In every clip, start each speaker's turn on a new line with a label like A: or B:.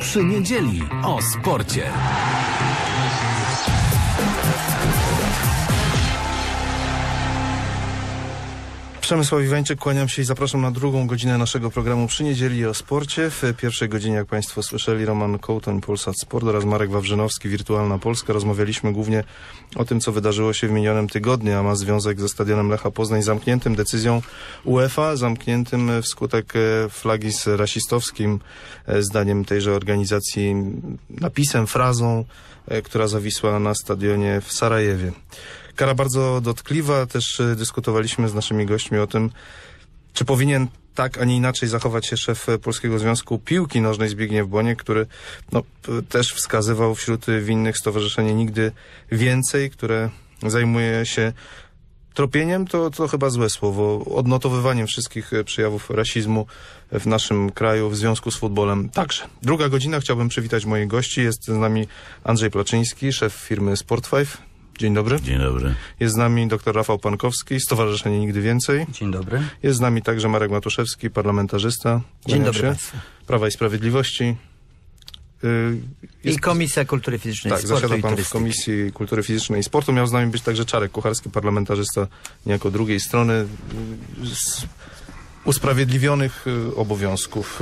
A: Przy niedzieli o sporcie.
B: Przemysław Iwańczyk, kłaniam się i zapraszam na drugą godzinę naszego programu przy niedzieli o sporcie. W pierwszej godzinie, jak Państwo słyszeli, Roman Kołtoń, Polsat Sport oraz Marek Wawrzynowski, Wirtualna Polska. Rozmawialiśmy głównie o tym, co wydarzyło się w minionym tygodniu, a ma związek ze stadionem Lecha Poznań zamkniętym decyzją UEFA, zamkniętym wskutek e, flagi z rasistowskim, e, zdaniem tejże organizacji, napisem, frazą, e, która zawisła na stadionie w Sarajewie. Kara bardzo dotkliwa, też y, dyskutowaliśmy z naszymi gośćmi o tym, czy powinien tak, a nie inaczej zachować się szef Polskiego Związku Piłki Nożnej Zbigniew Boniek, który no, też wskazywał wśród winnych stowarzyszenie Nigdy Więcej, które zajmuje się tropieniem, to, to chyba złe słowo, odnotowywaniem wszystkich e, przejawów rasizmu w naszym kraju w związku z futbolem także. Druga godzina, chciałbym przywitać moich gości. Jest z nami Andrzej Placzyński, szef firmy Sport5. Dzień dobry.
C: Dzień dobry.
B: Jest z nami dr Rafał Pankowski, Stowarzyszenie Nigdy Więcej.
D: Dzień dobry.
B: Jest z nami także Marek Matuszewski, parlamentarzysta.
D: Dzień dobry
B: się.
D: Państwu.
B: Prawa i Sprawiedliwości. Y,
D: I Komisja Kultury Fizycznej,
B: tak,
D: Sportu
B: zasiada
D: i
B: pan w. Komisji Kultury Fizycznej i Sportu. Miał z nami być także Czarek Kucharski, parlamentarzysta niejako drugiej strony y, z usprawiedliwionych y, obowiązków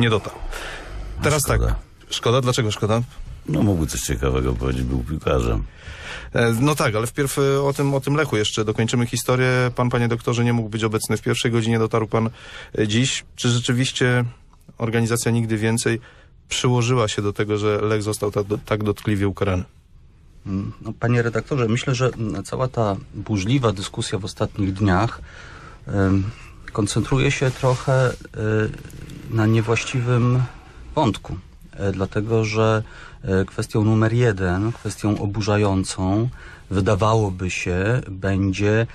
B: nie dotarł. Teraz
C: szkoda.
B: tak. Szkoda? Dlaczego szkoda?
C: No mógłby coś ciekawego powiedzieć, był piłkarzem.
B: E, No tak, ale wpierw e, o tym, o tym Lechu jeszcze dokończymy historię. Pan, panie doktorze, nie mógł być obecny w pierwszej godzinie, dotarł pan e, dziś. Czy rzeczywiście organizacja Nigdy Więcej przyłożyła się do tego, że Lech został tak, tak dotkliwie ukarany?
D: Mm, No, panie redaktorze, myślę, że cała ta burzliwa dyskusja w ostatnich dniach em, koncentruje się trochę y, na niewłaściwym wątku. E, Dlatego, że kwestią numer jeden, kwestią oburzającą, wydawałoby się, będzie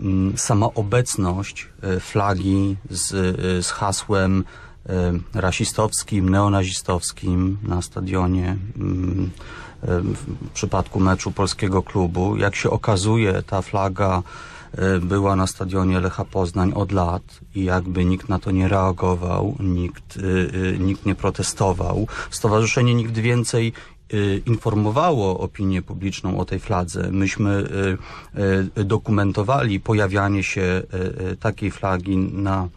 D: mm, sama obecność e, flagi z, e, z hasłem e, rasistowskim, neonazistowskim na stadionie mm, e, w przypadku meczu polskiego klubu. Jak się okazuje, ta flaga e, była na stadionie Lecha Poznań od lat i jakby nikt na to nie reagował, nikt, e, e, nikt nie protestował. Stowarzyszenie Nigdy Więcej e, informowało opinię publiczną o tej fladze. Myśmy e, e, dokumentowali pojawianie się e, e, takiej flagi na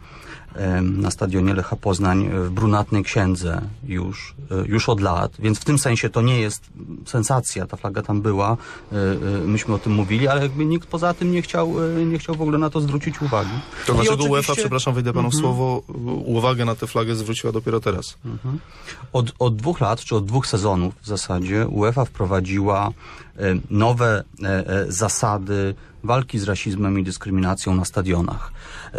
D: na stadionie Lecha Poznań w brunatnej księdze już, e, już od lat, więc w tym sensie to nie jest sensacja, ta flaga tam była, e, e, myśmy o tym mówili, ale jakby nikt poza tym nie chciał, e, nie chciał w ogóle na to zwrócić uwagi.
B: To
D: I
B: dlaczego
D: oczywiście-
B: UEFA, przepraszam, wejdę panu w
D: Mhm.
B: słowo, uwagę na tę flagę zwróciła dopiero teraz?
D: Od, od dwóch lat, czy od dwóch sezonów w zasadzie, UEFA wprowadziła e, nowe e, e, zasady walki z rasizmem i dyskryminacją na stadionach. E,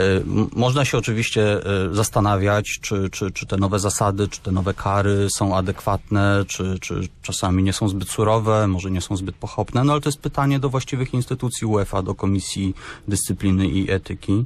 D: Można się oczywiście e, zastanawiać, czy, czy, czy te nowe zasady, czy te nowe kary są adekwatne, czy, czy czasami nie są zbyt surowe, może nie są zbyt pochopne, no ale to jest pytanie do właściwych instytucji UEFA, do Komisji Dyscypliny i Etyki.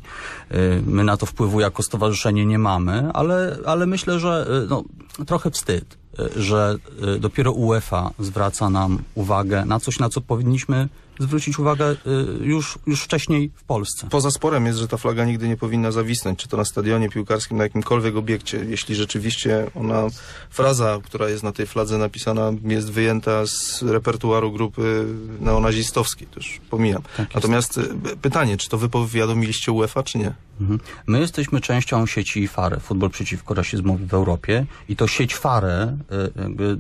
D: E, My na to wpływu jako stowarzyszenie nie mamy, ale, ale myślę, że e, no, trochę wstyd, e, że e, dopiero UEFA zwraca nam uwagę na coś, na co powinniśmy zwrócić uwagę e, już, już wcześniej w Polsce.
B: Poza sporem jest, że ta flaga nigdy nie powinna zawisnąć, czy to na stadionie piłkarskim, na jakimkolwiek obiekcie. Jeśli rzeczywiście ona, fraza, która jest na tej fladze napisana, jest wyjęta z repertuaru grupy neonazistowskiej, to już pomijam.
D: Tak.
B: Natomiast y, pytanie, czy to wy powiadomiliście UEFA, czy nie?
D: Mhm. My jesteśmy częścią sieci FARE, Futbol Przeciwko Rasizmowi w Europie i to sieć FARE y, jakby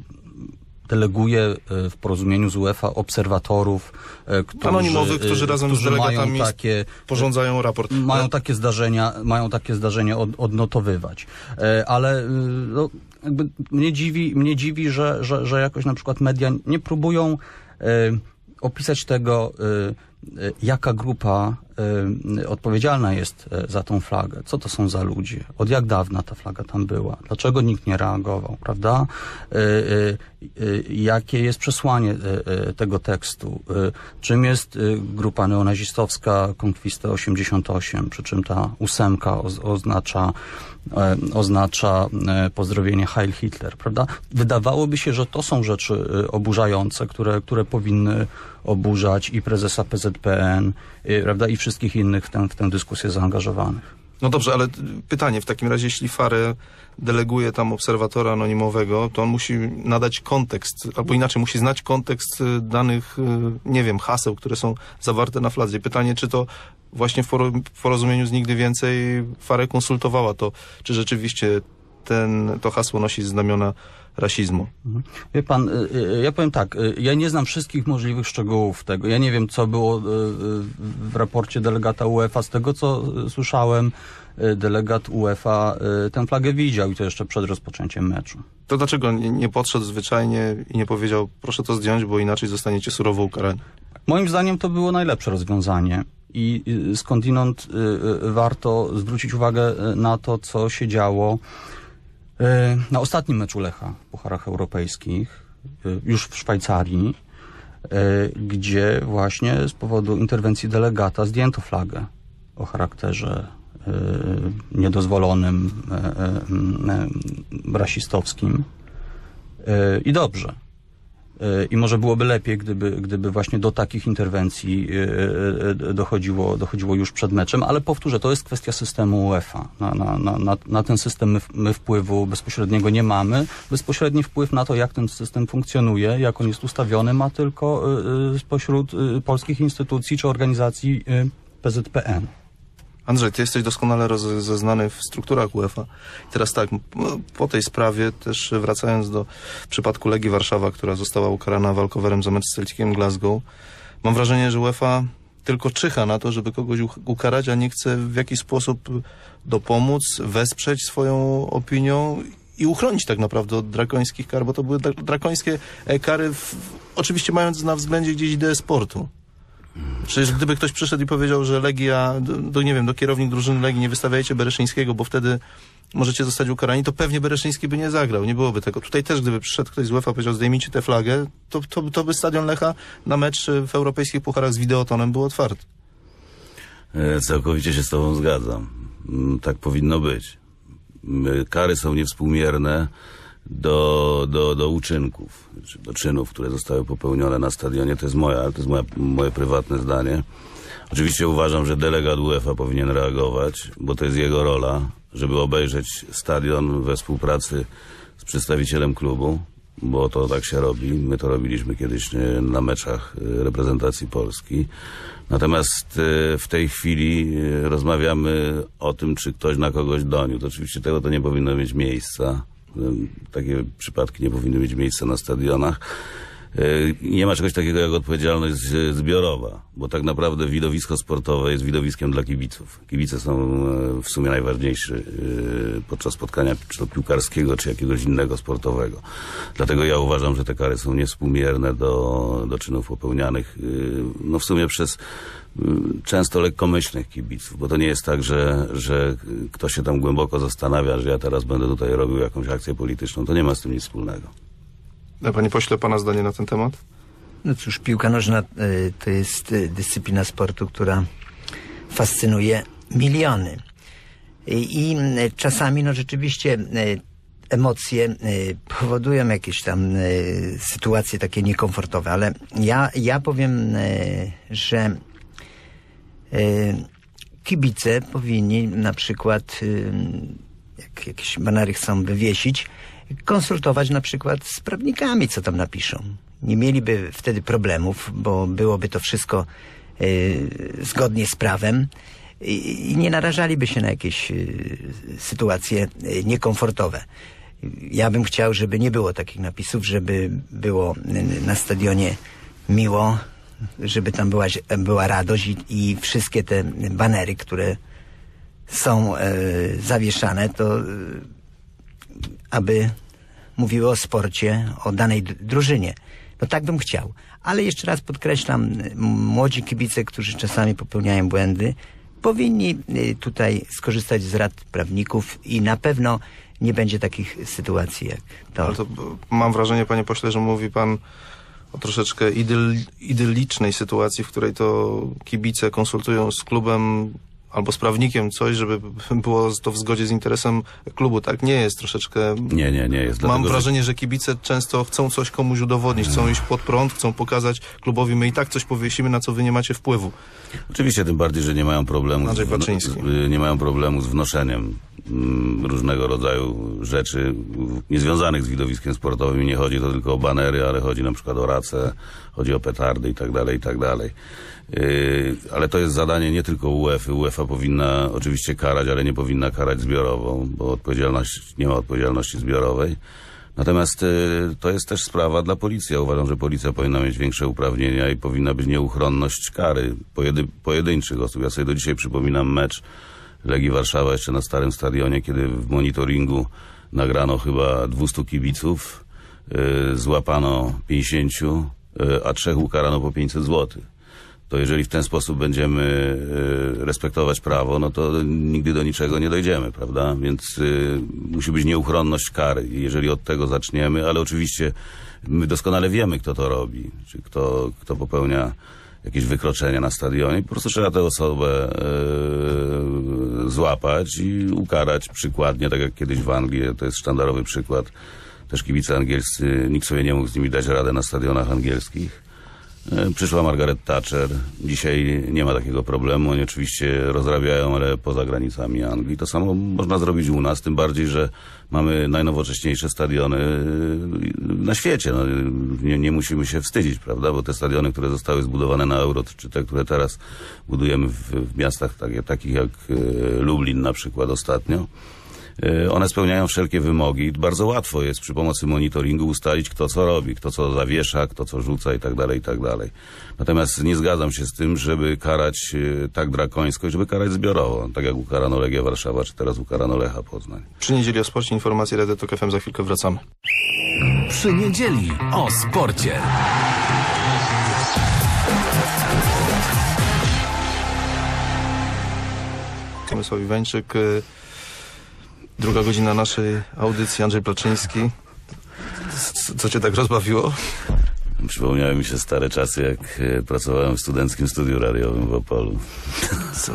D: deleguje y, w porozumieniu z UEFA obserwatorów, y, którzy,
B: Anonimowych, którzy
D: y,
B: razem z
D: którzy
B: delegatami
D: mają takie,
B: Porządzają raport.
D: mają takie zdarzenia, mają takie zdarzenia od, odnotowywać. E, Ale no, jakby mnie dziwi, mnie dziwi że, że, że jakoś na przykład media nie próbują e, opisać tego, e, e, jaka grupa e, odpowiedzialna jest e, za tą flagę. Co to są za ludzie? Od jak dawna ta flaga tam była? Dlaczego nikt nie reagował, prawda? E, e, e, Jakie jest przesłanie e, e, tego tekstu? E, Czym jest e, grupa neonazistowska Conquista 88? Przy czym ta ósemka oz- oznacza, e, oznacza e, pozdrowienie Heil Hitler, prawda? Wydawałoby się, że to są rzeczy e, oburzające, które, które powinny oburzać i prezesa PZPN, e, prawda, i wszystkich innych w tę, w tę dyskusję zaangażowanych.
B: No dobrze, ale y, pytanie w takim razie, jeśli Farę deleguje tam obserwatora anonimowego, to on musi nadać kontekst, albo inaczej, musi znać kontekst y, danych, y, nie wiem, haseł, które są zawarte na fladze. Pytanie, czy to właśnie w porozumieniu z Nigdy Więcej Farę konsultowała to, czy rzeczywiście ten, to hasło nosi znamiona rasizmu.
D: Wie pan, y, y, ja powiem tak, y, ja nie znam wszystkich możliwych szczegółów tego. Ja nie wiem, co było y, y, w raporcie delegata UEFA. Z tego, co y, słyszałem, y, delegat UEFA y, tę flagę widział i to jeszcze przed rozpoczęciem meczu.
B: To dlaczego nie, podszedł zwyczajnie i nie powiedział, proszę to zdjąć, bo inaczej zostaniecie surowo ukarani?
D: Moim zdaniem to było najlepsze rozwiązanie i y, skądinąd y, y, warto zwrócić uwagę y, na to, co się działo y, na ostatnim meczu Lecha w Pucharach Europejskich, y, już w Szwajcarii, y, gdzie właśnie z powodu interwencji delegata zdjęto flagę o charakterze niedozwolonym, rasistowskim. I dobrze. Y, I może byłoby lepiej, gdyby, gdyby właśnie do takich interwencji y, y, dochodziło, dochodziło już przed meczem, ale powtórzę, to jest kwestia systemu UEFA. Na, na, na, na, ten system my, my wpływu bezpośredniego nie mamy. Bezpośredni wpływ na to, jak ten system funkcjonuje, jak on jest ustawiony, ma tylko spośród polskich instytucji czy organizacji PZPN.
B: Andrzej, ty jesteś doskonale rozeznany w strukturach UEFA. Teraz tak, po tej sprawie, też wracając do przypadku Legii Warszawa, która została ukarana walkowerem za mecz z Celticiem Glasgow, mam wrażenie, że UEFA tylko czyha na to, żeby kogoś ukarać, a nie chce w jakiś sposób dopomóc, wesprzeć swoją opinią i uchronić tak naprawdę od drakońskich kar, bo to były dra- drakońskie e, kary, w, oczywiście mając na względzie gdzieś ideę sportu. Przecież gdyby ktoś przyszedł i powiedział, że Legia, do, do, nie wiem, do kierownik drużyny Legii nie wystawiajcie Bereszyńskiego, bo wtedy możecie zostać ukarani, to pewnie Bereszyński by nie zagrał, nie byłoby tego. Tutaj też, gdyby przyszedł ktoś z UEFA powiedział, zdejmijcie tę flagę, to, to, to by stadion Lecha na mecz w europejskich pucharach z wideotonem był otwarty.
C: E, Całkowicie się z Tobą zgadzam. Mm, Tak powinno być. My- Kary są niewspółmierne do, do, do uczynków, czy do czynów, które zostały popełnione na stadionie. To jest moja, to jest moja, moje prywatne zdanie. Oczywiście uważam, że delegat UEFA powinien reagować, bo to jest jego rola, żeby obejrzeć stadion we współpracy z przedstawicielem klubu, bo to tak się robi. My to robiliśmy kiedyś e, na meczach e, reprezentacji Polski. Natomiast e, w tej chwili rozmawiamy o tym, czy ktoś na kogoś doniósł. Oczywiście tego to nie powinno mieć miejsca. Takie przypadki nie powinny mieć miejsca na stadionach. Nie ma czegoś takiego jak odpowiedzialność zbiorowa, bo tak naprawdę widowisko sportowe jest widowiskiem dla kibiców. Kibice są w sumie najważniejsi e, podczas spotkania, czy to piłkarskiego, czy jakiegoś innego sportowego. Dlatego ja uważam, że te kary są niewspółmierne do, do czynów popełnianych, no w sumie przez często lekkomyślnych kibiców, bo to nie jest tak, że, że ktoś się tam głęboko zastanawia, że ja teraz będę tutaj robił jakąś akcję polityczną. To nie ma z tym nic wspólnego.
B: E, Panie pośle, pana zdanie na ten temat?
E: No cóż, piłka nożna y, to jest y, dyscyplina sportu, która fascynuje miliony. I, y, czasami, no rzeczywiście, y, emocje y, powodują jakieś tam y, sytuacje takie niekomfortowe, ale ja, ja powiem, y, że y, kibice powinni na przykład, y, jak jakieś banery chcą wywiesić, konsultować na przykład z prawnikami, co tam napiszą. Nie mieliby wtedy problemów, bo byłoby to wszystko y, zgodnie z prawem i, nie narażaliby się na jakieś y, sytuacje y, niekomfortowe. Ja bym chciał, żeby nie było takich napisów, żeby było na stadionie miło, żeby tam była, była radość i, i wszystkie te banery, które są e, zawieszane, to e, aby mówiły o sporcie, o danej drużynie. No tak bym chciał. Ale jeszcze raz podkreślam, młodzi kibice, którzy czasami popełniają błędy, powinni y, tutaj skorzystać z rad prawników i na pewno nie będzie takich sytuacji jak to.
B: To mam wrażenie, panie pośle, że mówi pan o troszeczkę idyl, idyllicznej sytuacji, w której to kibice konsultują z klubem albo z prawnikiem coś, żeby było to w zgodzie z interesem klubu. Tak nie jest troszeczkę.
C: Nie, nie, nie jest.
B: Mam
C: dlatego, że-
B: wrażenie, że kibice często chcą coś komuś udowodnić, chcą iść pod prąd, chcą pokazać klubowi, my i tak coś powiesimy, na co wy nie macie wpływu.
C: Oczywiście, tym bardziej, że nie mają problemu, z, nie mają problemu z wnoszeniem różnego rodzaju rzeczy niezwiązanych z widowiskiem sportowym. I nie chodzi to tylko o banery, ale chodzi na przykład o race, chodzi o petardy i tak dalej, i tak dalej. Yy, ale to jest zadanie nie tylko UEFA. UEFA powinna oczywiście karać, ale nie powinna karać zbiorową, bo odpowiedzialność, nie ma odpowiedzialności zbiorowej. Natomiast y, to jest też sprawa dla policji. Ja uważam, że policja powinna mieć większe uprawnienia i powinna być nieuchronność kary pojedy, pojedynczych osób. Ja sobie do dzisiaj przypominam mecz Legii Warszawa jeszcze na starym stadionie, kiedy w monitoringu nagrano chyba 200 kibiców, y, złapano 50, y, a trzech ukarano po 500 złotych to jeżeli w ten sposób będziemy y, respektować prawo, no to nigdy do niczego nie dojdziemy, prawda? Więc musi być nieuchronność kary. Jeżeli od tego zaczniemy, ale oczywiście my doskonale wiemy, kto to robi, czy kto, kto popełnia jakieś wykroczenia na stadionie. Po prostu trzeba tę osobę y, złapać i ukarać przykładnie, tak jak kiedyś w Anglii, to jest sztandarowy przykład. Też kibice angielscy, nikt sobie nie mógł z nimi dać radę na stadionach angielskich. E, Przyszła Margaret Thatcher. Dzisiaj nie ma takiego problemu. Oni oczywiście rozrabiają, ale poza granicami Anglii. To samo można zrobić u nas, tym bardziej, że mamy najnowocześniejsze stadiony e, na świecie. No, nie, nie musimy się wstydzić, prawda? Bo te stadiony, które zostały zbudowane na euro, czy te, które teraz budujemy w, w miastach takie, takich jak e, Lublin na przykład ostatnio, One spełniają wszelkie wymogi. Bardzo łatwo jest przy pomocy monitoringu ustalić, kto co robi, kto co zawiesza, kto co rzuca i tak dalej, i tak dalej. Natomiast nie zgadzam się z tym, żeby karać e, tak drakońsko i żeby karać zbiorowo, tak jak ukarano Legię Warszawa, czy teraz ukarano Lecha Poznań.
B: Przy niedzieli o sporcie informacje Rady Tok FM, za chwilkę wracamy.
A: Przy niedzieli o sporcie.
B: Przemysław Iwańczyk, y, druga godzina naszej audycji, Andrzej Placzyński. C- Co cię tak rozbawiło?
C: Przypomniały mi się stare czasy, jak e, pracowałem w studenckim studiu radiowym w Opolu.
B: Z,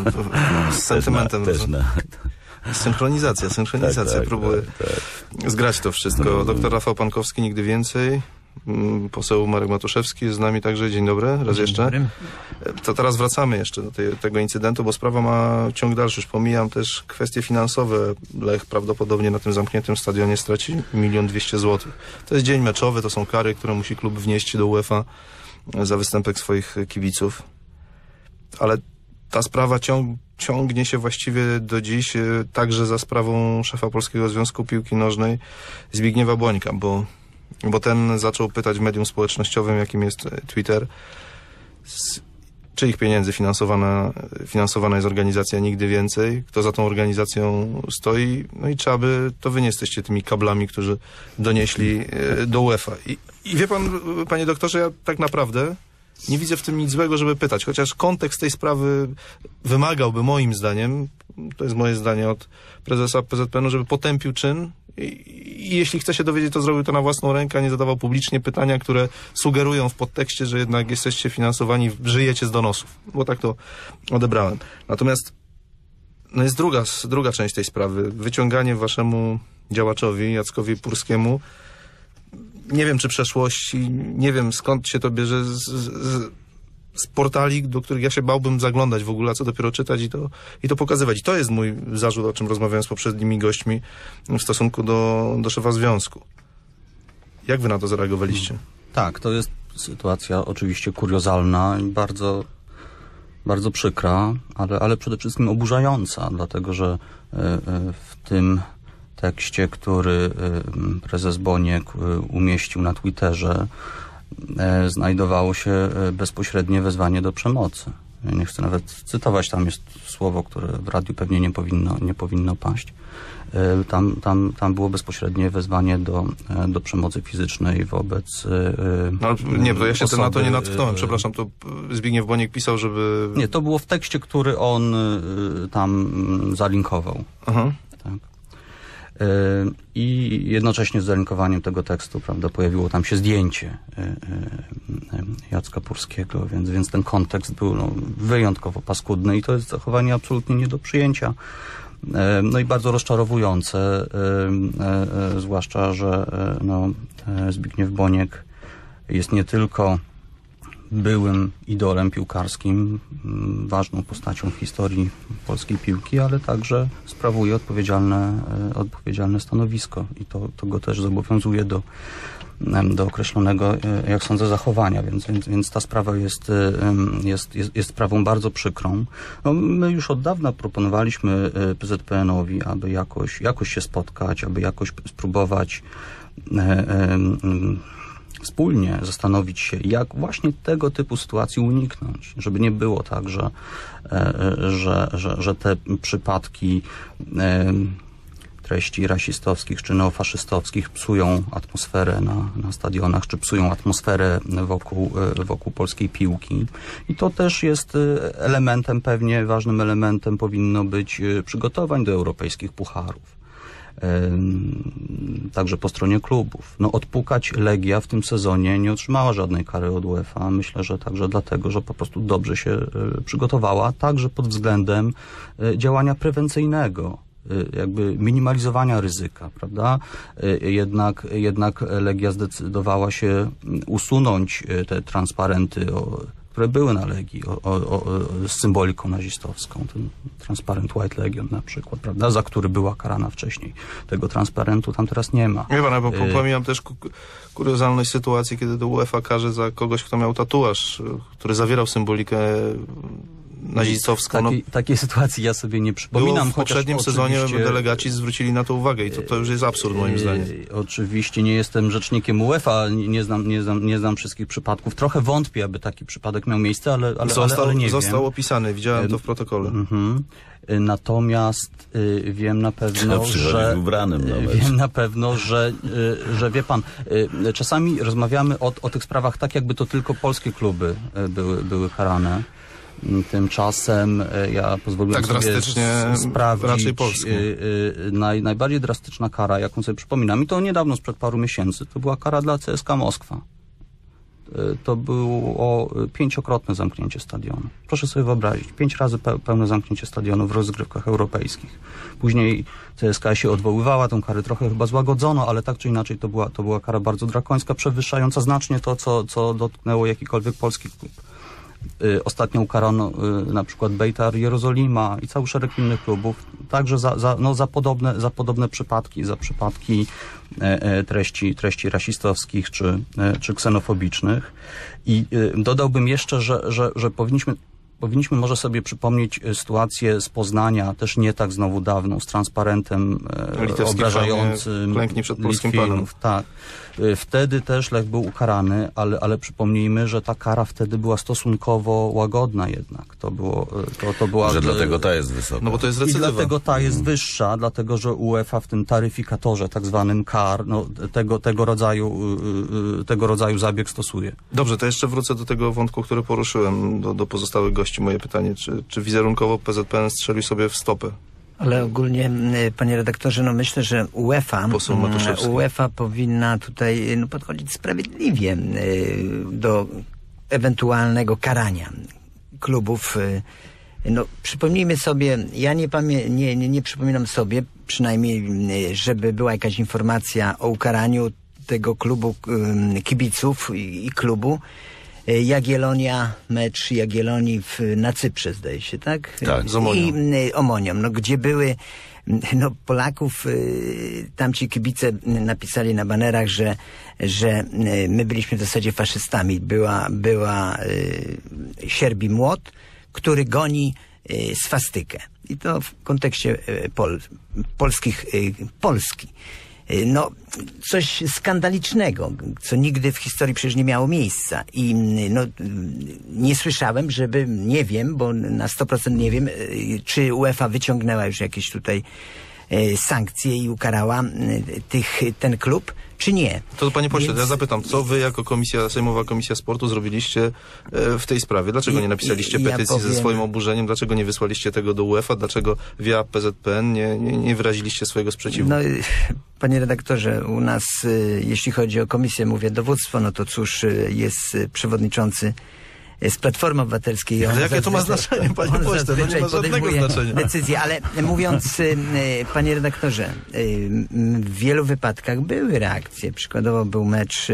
B: z sentymentem.
C: Też na, też na,
B: Synchronizacja, synchronizacja.
C: Tak, tak,
B: Próbuję
C: tak, tak.
B: zgrać to wszystko. Doktor Rafał Pankowski, nigdy więcej. Mm, Poseł Marek Matuszewski jest z nami także. Dzień dobry, raz jeszcze.
E: dobry.
B: To teraz wracamy jeszcze do tej, tego incydentu, bo sprawa ma ciąg dalszy. Już pomijam też kwestie finansowe. Lech prawdopodobnie na tym zamkniętym stadionie straci milion dwieście złotych. To jest dzień meczowy, to są kary, które musi klub wnieść do UEFA za występek swoich kibiców. Ale ta sprawa ciąg, ciągnie się właściwie do dziś, e, także za sprawą szefa Polskiego Związku Piłki Nożnej Zbigniewa Błońka, bo, bo ten zaczął pytać w medium społecznościowym, jakim jest e, Twitter, z czyich pieniędzy finansowana, finansowana jest organizacja Nigdy Więcej, kto za tą organizacją stoi, no i czy aby to wy nie jesteście tymi kablami, którzy donieśli e, do UEFA. I, I wie pan, panie doktorze, ja tak naprawdę nie widzę w tym nic złego, żeby pytać, chociaż kontekst tej sprawy wymagałby moim zdaniem, to jest moje zdanie od prezesa PZPN-u, żeby potępił czyn i, jeśli chce się dowiedzieć, to zrobił to na własną rękę, a nie zadawał publicznie pytania, które sugerują w podtekście, że jednak jesteście finansowani, żyjecie z donosów, bo tak to odebrałem. Natomiast no jest druga, druga część tej sprawy. Wyciąganie waszemu działaczowi, Jackowi Purskiemu, nie wiem czy przeszłości, nie wiem skąd się to bierze z, z, z portali, do których ja się bałbym zaglądać w ogóle, a co dopiero czytać i to, i to pokazywać. I to jest mój zarzut, o czym rozmawiałem z poprzednimi gośćmi w stosunku do, do szefa związku. Jak wy na to zareagowaliście?
D: Tak, to jest sytuacja oczywiście kuriozalna i bardzo, bardzo przykra, ale, ale przede wszystkim oburzająca, dlatego że e, e, w tym tekście, który e, prezes Boniek umieścił na Twitterze, znajdowało się e, bezpośrednie wezwanie do przemocy. Ja nie chcę nawet cytować, tam jest słowo, które w radiu pewnie nie powinno, nie powinno paść. E, Tam, tam, tam było bezpośrednie wezwanie do, e, do przemocy fizycznej wobec. e,
B: No, nie, bo ja się
D: osoby,
B: na to nie natknąłem,
D: e,
B: przepraszam, to Zbigniew Boniek pisał, żeby...
D: Nie, to było w tekście, który on tam mm, zalinkował.
B: Aha.
D: Tak. I jednocześnie z zalinkowaniem tego tekstu, prawda, pojawiło tam się zdjęcie e, e, Jacka Purskiego, więc, więc ten kontekst był no, wyjątkowo paskudny i to jest zachowanie absolutnie nie do przyjęcia. No i bardzo rozczarowujące, e, e, zwłaszcza, że e, no, Zbigniew Boniek jest nie tylko byłym idolem piłkarskim, m, ważną postacią w historii polskiej piłki, ale także sprawuje odpowiedzialne, e, odpowiedzialne stanowisko i to, to go też zobowiązuje do, do określonego, e, jak sądzę, zachowania, więc, więc, więc ta sprawa jest, e, jest, jest, jest sprawą bardzo przykrą. No, my już od dawna proponowaliśmy PZPN-owi, aby jakoś, jakoś się spotkać, aby jakoś spróbować wspólnie zastanowić się, jak właśnie tego typu sytuacji uniknąć, żeby nie było tak, że, e, że, że, że te przypadki e, treści rasistowskich czy neofaszystowskich psują atmosferę na, na stadionach, czy psują atmosferę wokół, e, wokół polskiej piłki. I to też jest e, elementem, pewnie ważnym elementem powinno być e, przygotowań do europejskich pucharów. Także po stronie klubów. No odpukać Legia w tym sezonie nie otrzymała żadnej kary od UEFA. Myślę, że także dlatego, że po prostu dobrze się e, przygotowała, także pod względem e, działania prewencyjnego e, jakby minimalizowania ryzyka, prawda? Jednak, jednak Legia zdecydowała się usunąć te transparenty, o, które były na Legii, o, o, o, z symboliką nazistowską. Ten transparent White Legion na przykład, prawda? Za który była karana wcześniej. Tego transparentu tam teraz nie ma.
B: Wie pan, bo
D: Y-
B: pamiętam też ku- kuriozalność sytuacji, kiedy do UEFA każe za kogoś, kto miał tatuaż, który zawierał symbolikę nazistowską. No,
D: Takiej, takiej sytuacji ja sobie nie przypominam.
B: w poprzednim sezonie delegaci zwrócili na to uwagę i to, to już jest absurd moim zdaniem.
D: Yy, Oczywiście nie jestem rzecznikiem UEFA, nie, nie, znam, nie, znam, nie znam wszystkich przypadków. Trochę wątpię, aby taki przypadek miał miejsce, ale, ale,
B: Został,
D: ale, ale nie
B: został
D: wiem.
B: opisany, widziałem to w protokole.
D: Mhm. Y, Natomiast y, wiem na pewno, że wiem na pewno, że, y, że wie pan, y, czasami rozmawiamy o, o tych sprawach tak, jakby to tylko polskie kluby y, były, były karane. Tymczasem y, ja pozwoliłem
B: Tak
D: sobie sprawdzić y, y, naj, najbardziej drastyczna kara, jaką sobie przypominam, i to niedawno, sprzed paru miesięcy, to była kara dla CSKA Moskwa. To było pięciokrotne zamknięcie stadionu. Proszę sobie wyobrazić, pięć razy pe- pełne zamknięcie stadionu w rozgrywkach europejskich. Później CSKA się odwoływała, tę karę trochę chyba złagodzono, ale tak czy inaczej to była, to była kara bardzo drakońska, przewyższająca znacznie to, co, co dotknęło jakikolwiek polski klub. Y, Ostatnio ukarano y, na przykład Bejtar Jerozolima i cały szereg innych klubów, także za, za, no, za, podobne, za podobne przypadki, za przypadki e, e, treści, treści rasistowskich czy, e, czy ksenofobicznych. I y, dodałbym jeszcze, że, że, że powinniśmy Powinniśmy może sobie przypomnieć e, sytuację z Poznania, też nie tak znowu dawną, z transparentem e,
B: Litewski
D: obrażającym
B: panie, klęknij przed polskim
D: Litwinów. Tak. Y, Wtedy też Lech był ukarany, ale, ale przypomnijmy, że ta kara wtedy była stosunkowo łagodna jednak. To było, to, to była...
C: Że dlatego ta jest wysoka.
B: No bo to jest
D: i
B: recydywa.
D: dlatego ta jest wyższa, dlatego że UEFA w tym taryfikatorze, tak zwanym CAR, no, tego, tego, rodzaju, tego rodzaju zabieg stosuje.
B: Dobrze, to jeszcze wrócę do tego wątku, który poruszyłem, do, do pozostałych gości. Moje pytanie, czy, czy wizerunkowo PZPN strzelił sobie w stopę?
E: Ale ogólnie, panie redaktorze, no myślę, że UEFA. UEFA powinna tutaj no, podchodzić sprawiedliwie do ewentualnego karania klubów. y. No, przypomnijmy sobie, ja nie, pamię- nie, nie, nie przypominam sobie, przynajmniej, żeby była jakaś informacja o ukaraniu tego klubu kibiców i klubu. Y, Jagiellonia, mecz Jagiellonii w, na Cyprze, zdaje się, tak?
C: Tak,
B: z Omonią.
E: I y, Omonią, no gdzie były no Polaków, y, tamci kibice napisali na banerach, że, że my byliśmy w zasadzie faszystami. Była, była y, sierbi młot, który goni swastykę. I to w kontekście pol, polskich, Polski. Y, No, coś skandalicznego, co nigdy w historii przecież nie miało miejsca. I y, no, y, nie słyszałem, żeby, nie wiem, bo na 100% nie wiem, y, czy UEFA wyciągnęła już jakieś tutaj sankcje i ukarała y, tych, ten klub, czy nie.
B: To panie pośle,
E: Więc-
B: ja zapytam, co wy jako komisja, Sejmowa Komisja Sportu zrobiliście e, w tej sprawie? Dlaczego nie napisaliście
E: Ja
B: petycji ze
E: powiem-
B: swoim oburzeniem? Dlaczego nie wysłaliście tego do UEFA? Dlaczego via PZPN nie, nie, nie wyraziliście swojego sprzeciwu?
E: No, panie redaktorze, u nas, jeśli chodzi o komisję, mówię dowództwo, no to cóż, jest przewodniczący z Platformy Obywatelskiej.
B: Ale jakie to ma znaczenie, panie pośle? To nie ma żadnego znaczenia.
E: Decyzje, ale mówiąc, y, y, panie redaktorze, y, w wielu wypadkach były reakcje. Przykładowo był mecz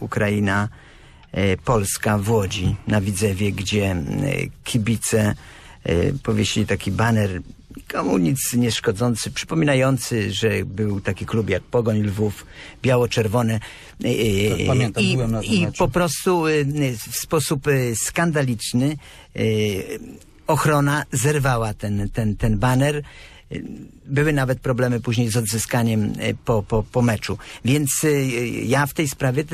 E: Ukraina, Polska w Łodzi na Widzewie, gdzie kibice powiesili taki baner nikomu nic nie szkodzący, przypominający, że był taki klub jak Pogoń Lwów, biało-czerwone. y,
D: Tak, pamiętam,
E: I,
D: byłem na tym
E: i
D: meczu.
E: po prostu y, w sposób y, skandaliczny ochrona zerwała ten, ten, ten baner. Były nawet problemy później z odzyskaniem y, po, po, po meczu. Więc y, ja w tej sprawie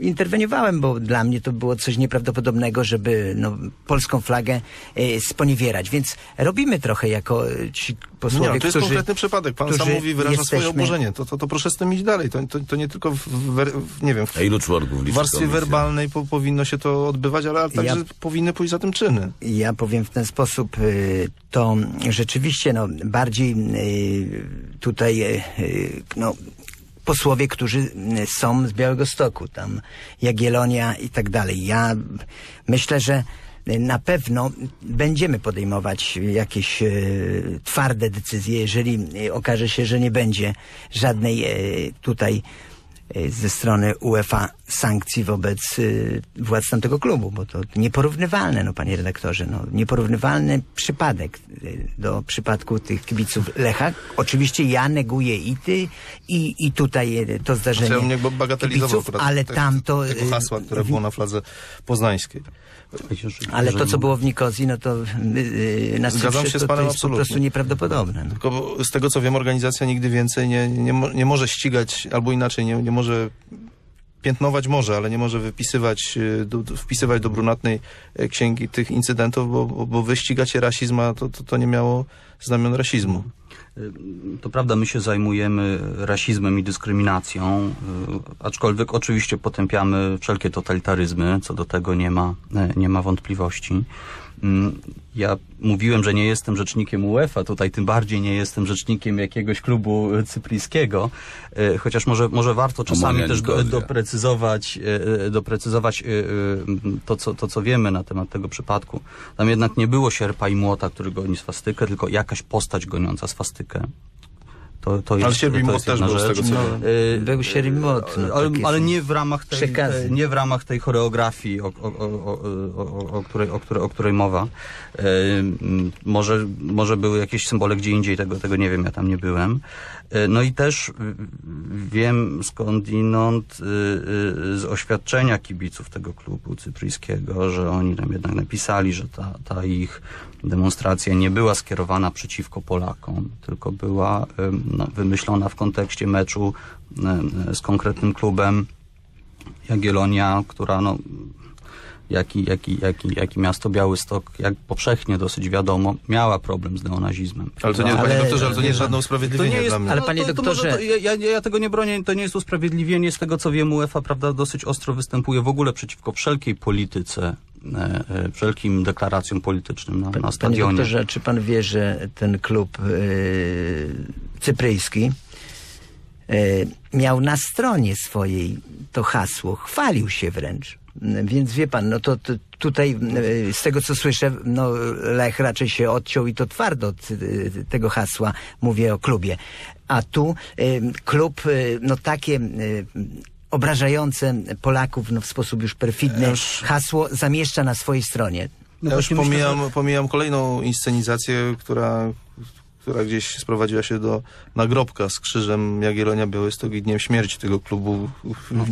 E: interweniowałem, bo dla mnie to było coś nieprawdopodobnego, żeby no, polską flagę y, sponiewierać. Więc robimy trochę jako ci posłowie,
B: Nie, no, to jest
E: którzy,
B: konkretny przypadek. Pan sam mówi, wyraża swoje
E: jesteśmy-
B: oburzenie. To, to, to proszę z tym iść dalej. To, to, to nie tylko w, w, nie wiem, w
C: A ilu członków
B: w warstwie werbalnej po, powinno się to odbywać, ale także
E: Ja-
B: powinny pójść za tym czyny.
E: Ja powiem w ten sposób, y, to rzeczywiście no, bardziej tutaj y, y, no, posłowie, którzy y, są z Białego Stoku, tam Jagiellonia i tak dalej. Ja myślę, że y, na pewno będziemy podejmować jakieś y, twarde decyzje, jeżeli y, okaże się, że nie będzie żadnej y, tutaj y, ze strony UEFA sankcji wobec y, władz tamtego klubu, bo to nieporównywalne, no panie redaktorze, no nieporównywalny przypadek y, do przypadku tych kibiców Lecha. Oczywiście ja neguję i ty, i, i tutaj y, to zdarzenie
B: Znaczy, ja bym nie bagatelizował
E: kibiców, ale tamto...
B: tego
E: y,
B: hasła, które było na fladze poznańskiej.
E: Ale to, co było w Nikozji, no to yy, na
B: Zgadzam się z
E: to, to
B: panem
E: jest po prostu
B: absolutnie.
E: nieprawdopodobne. No.
B: Tylko z tego co wiem, organizacja nigdy więcej nie, nie, nie może ścigać, albo inaczej, nie, nie może piętnować może, ale nie może wypisywać, y, do, wpisywać do brunatnej e, księgi tych incydentów, bo, bo, bo wyścigacie rasizm, a to, to, to nie miało znamion rasizmu.
D: To prawda, my się zajmujemy rasizmem i dyskryminacją, y, aczkolwiek oczywiście potępiamy wszelkie totalitaryzmy, co do tego nie ma, e, nie ma wątpliwości. Mm, Ja mówiłem, że nie jestem rzecznikiem UEFA, tutaj tym bardziej nie jestem rzecznikiem jakiegoś klubu cypryjskiego, e, chociaż może, może warto czasami też do, doprecyzować, e, e, doprecyzować to co, to, co wiemy na temat tego przypadku. Tam jednak nie było sierpa i młota, który goni swastykę, tylko jakaś postać goniąca swastykę. To, to jest,
B: Ale
D: jest
B: też był, z
D: rzecz.
B: tego co
E: No,
B: wiem.
D: Y,
E: Był młot, no,
D: ale, ale nie w ramach tej, nie w ramach tej choreografii, o, o, o, o, której, o, której, o której mowa. Y, może, może były jakieś symbole gdzie indziej, tego, tego nie wiem, ja tam nie byłem. Y, No i też y, wiem skądinąd y, y, z oświadczenia kibiców tego klubu cypryjskiego, że oni tam jednak napisali, że ta, ta ich demonstracja nie była skierowana przeciwko Polakom, tylko była no, wymyślona w kontekście meczu y, z konkretnym klubem Jagiellonia, która no, jak i, jak, i, jak, i, jak i miasto Białystok, jak powszechnie dosyć wiadomo, miała problem z neonazizmem.
B: Ale to nie,
E: Ale-
B: panie doktorze, ale to nie jest żadne usprawiedliwienie dla mnie.
E: ale
D: no,
E: panie
D: to, to
E: doktorze-
D: może, to, ja, ja, tego nie bronię, to nie jest usprawiedliwienie z tego, co wiem, UEFA, prawda, dosyć ostro występuje w ogóle przeciwko wszelkiej polityce, e, e, wszelkim deklaracjom politycznym na, na
E: Panie
D: stadionie.
E: doktorze, a czy pan wie, że ten klub yy, cypryjski yy, miał na stronie swojej to hasło, chwalił się wręcz. Więc wie pan, no to, to tutaj yy, z tego co słyszę, no Lech raczej się odciął i to twardo od yy, tego hasła, mówię o klubie. A tu yy, klub, no takie obrażające Polaków no, w sposób już perfidny
B: Już-
E: hasło zamieszcza na swojej stronie.
D: No
B: Ja już
D: właśnie myślę,
B: pomijam, pomijam kolejną inscenizację, która, która gdzieś sprowadziła się do nagrobka z krzyżem Jagiellonia Białystok i Dniem Śmierci tego klubu.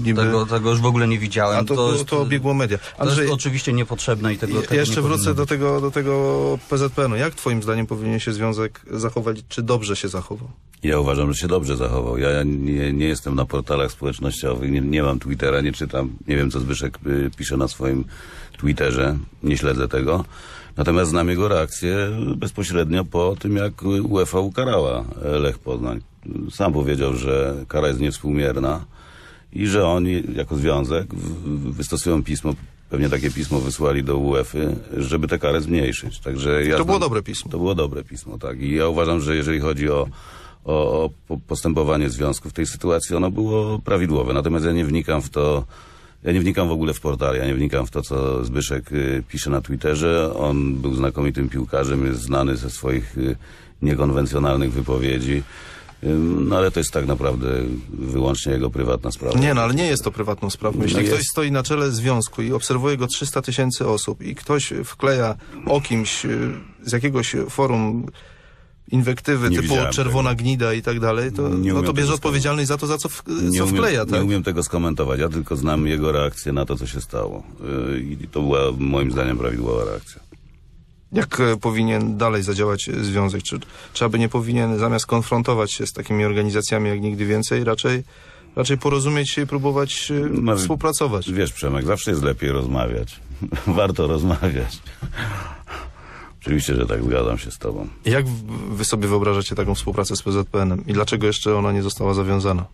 B: Niby,
D: Tego, tego już w ogóle nie widziałem.
B: a to, to,
D: jest-
B: to obiegło media.
D: To
B: Andrzej,
D: jest oczywiście niepotrzebne i tego,
B: ja
D: tego
B: jeszcze
D: nie
B: wrócę do tego, do tego PZPN-u. Jak twoim zdaniem powinien się związek zachować? Czy dobrze się zachował?
C: Ja uważam, że się dobrze zachował. Ja nie, nie jestem na portalach społecznościowych, nie, nie mam Twittera, nie czytam, nie wiem co Zbyszek y, pisze na swoim Twitterze, nie śledzę tego. Natomiast znam jego reakcję bezpośrednio po tym, jak UEFA ukarała Lech Poznań. Sam powiedział, że kara jest niewspółmierna i że oni jako związek wystosują pismo, pewnie takie pismo wysłali do UEFA, żeby tę karę zmniejszyć. Także ja
B: To było
C: znam-
B: dobre pismo.
C: To było dobre pismo, tak. I ja uważam, że jeżeli chodzi o, o, o po- postępowanie związku w tej sytuacji, ono było prawidłowe. Natomiast ja nie wnikam w to, ja nie wnikam w ogóle w portal, ja nie wnikam w to, co Zbyszek y, pisze na Twitterze. On był znakomitym piłkarzem, jest znany ze swoich y, niekonwencjonalnych wypowiedzi. No ale to jest tak naprawdę wyłącznie jego prywatna sprawa.
B: Nie, no ale nie jest to prywatną sprawą. Jeśli
C: No
B: ktoś
C: jest.
B: stoi na czele związku i obserwuje go 300 tysięcy osób i ktoś wkleja o kimś y, z jakiegoś forum inwektywy
C: Nie
B: typu czerwona gnida i tak dalej, to, no to
C: tego
B: bierze odpowiedzialność za to, za co, w, co
C: umiem,
B: wkleja, tak?
C: nie umiem tego skomentować. Ja tylko znam jego reakcję na to, co się stało. Y, I to była moim zdaniem prawidłowa reakcja.
B: Jak e, powinien dalej zadziałać e, związek? Czy, czy aby nie powinien zamiast konfrontować się z takimi organizacjami jak nigdy więcej, raczej, raczej porozumieć się i próbować
C: No,
B: współpracować?
C: Wiesz, Przemek, zawsze jest lepiej rozmawiać. Warto rozmawiać. Oczywiście, że tak, zgadzam się z tobą.
B: Jak wy sobie wyobrażacie taką współpracę z PZPN-em i dlaczego jeszcze ona nie została zawiązana?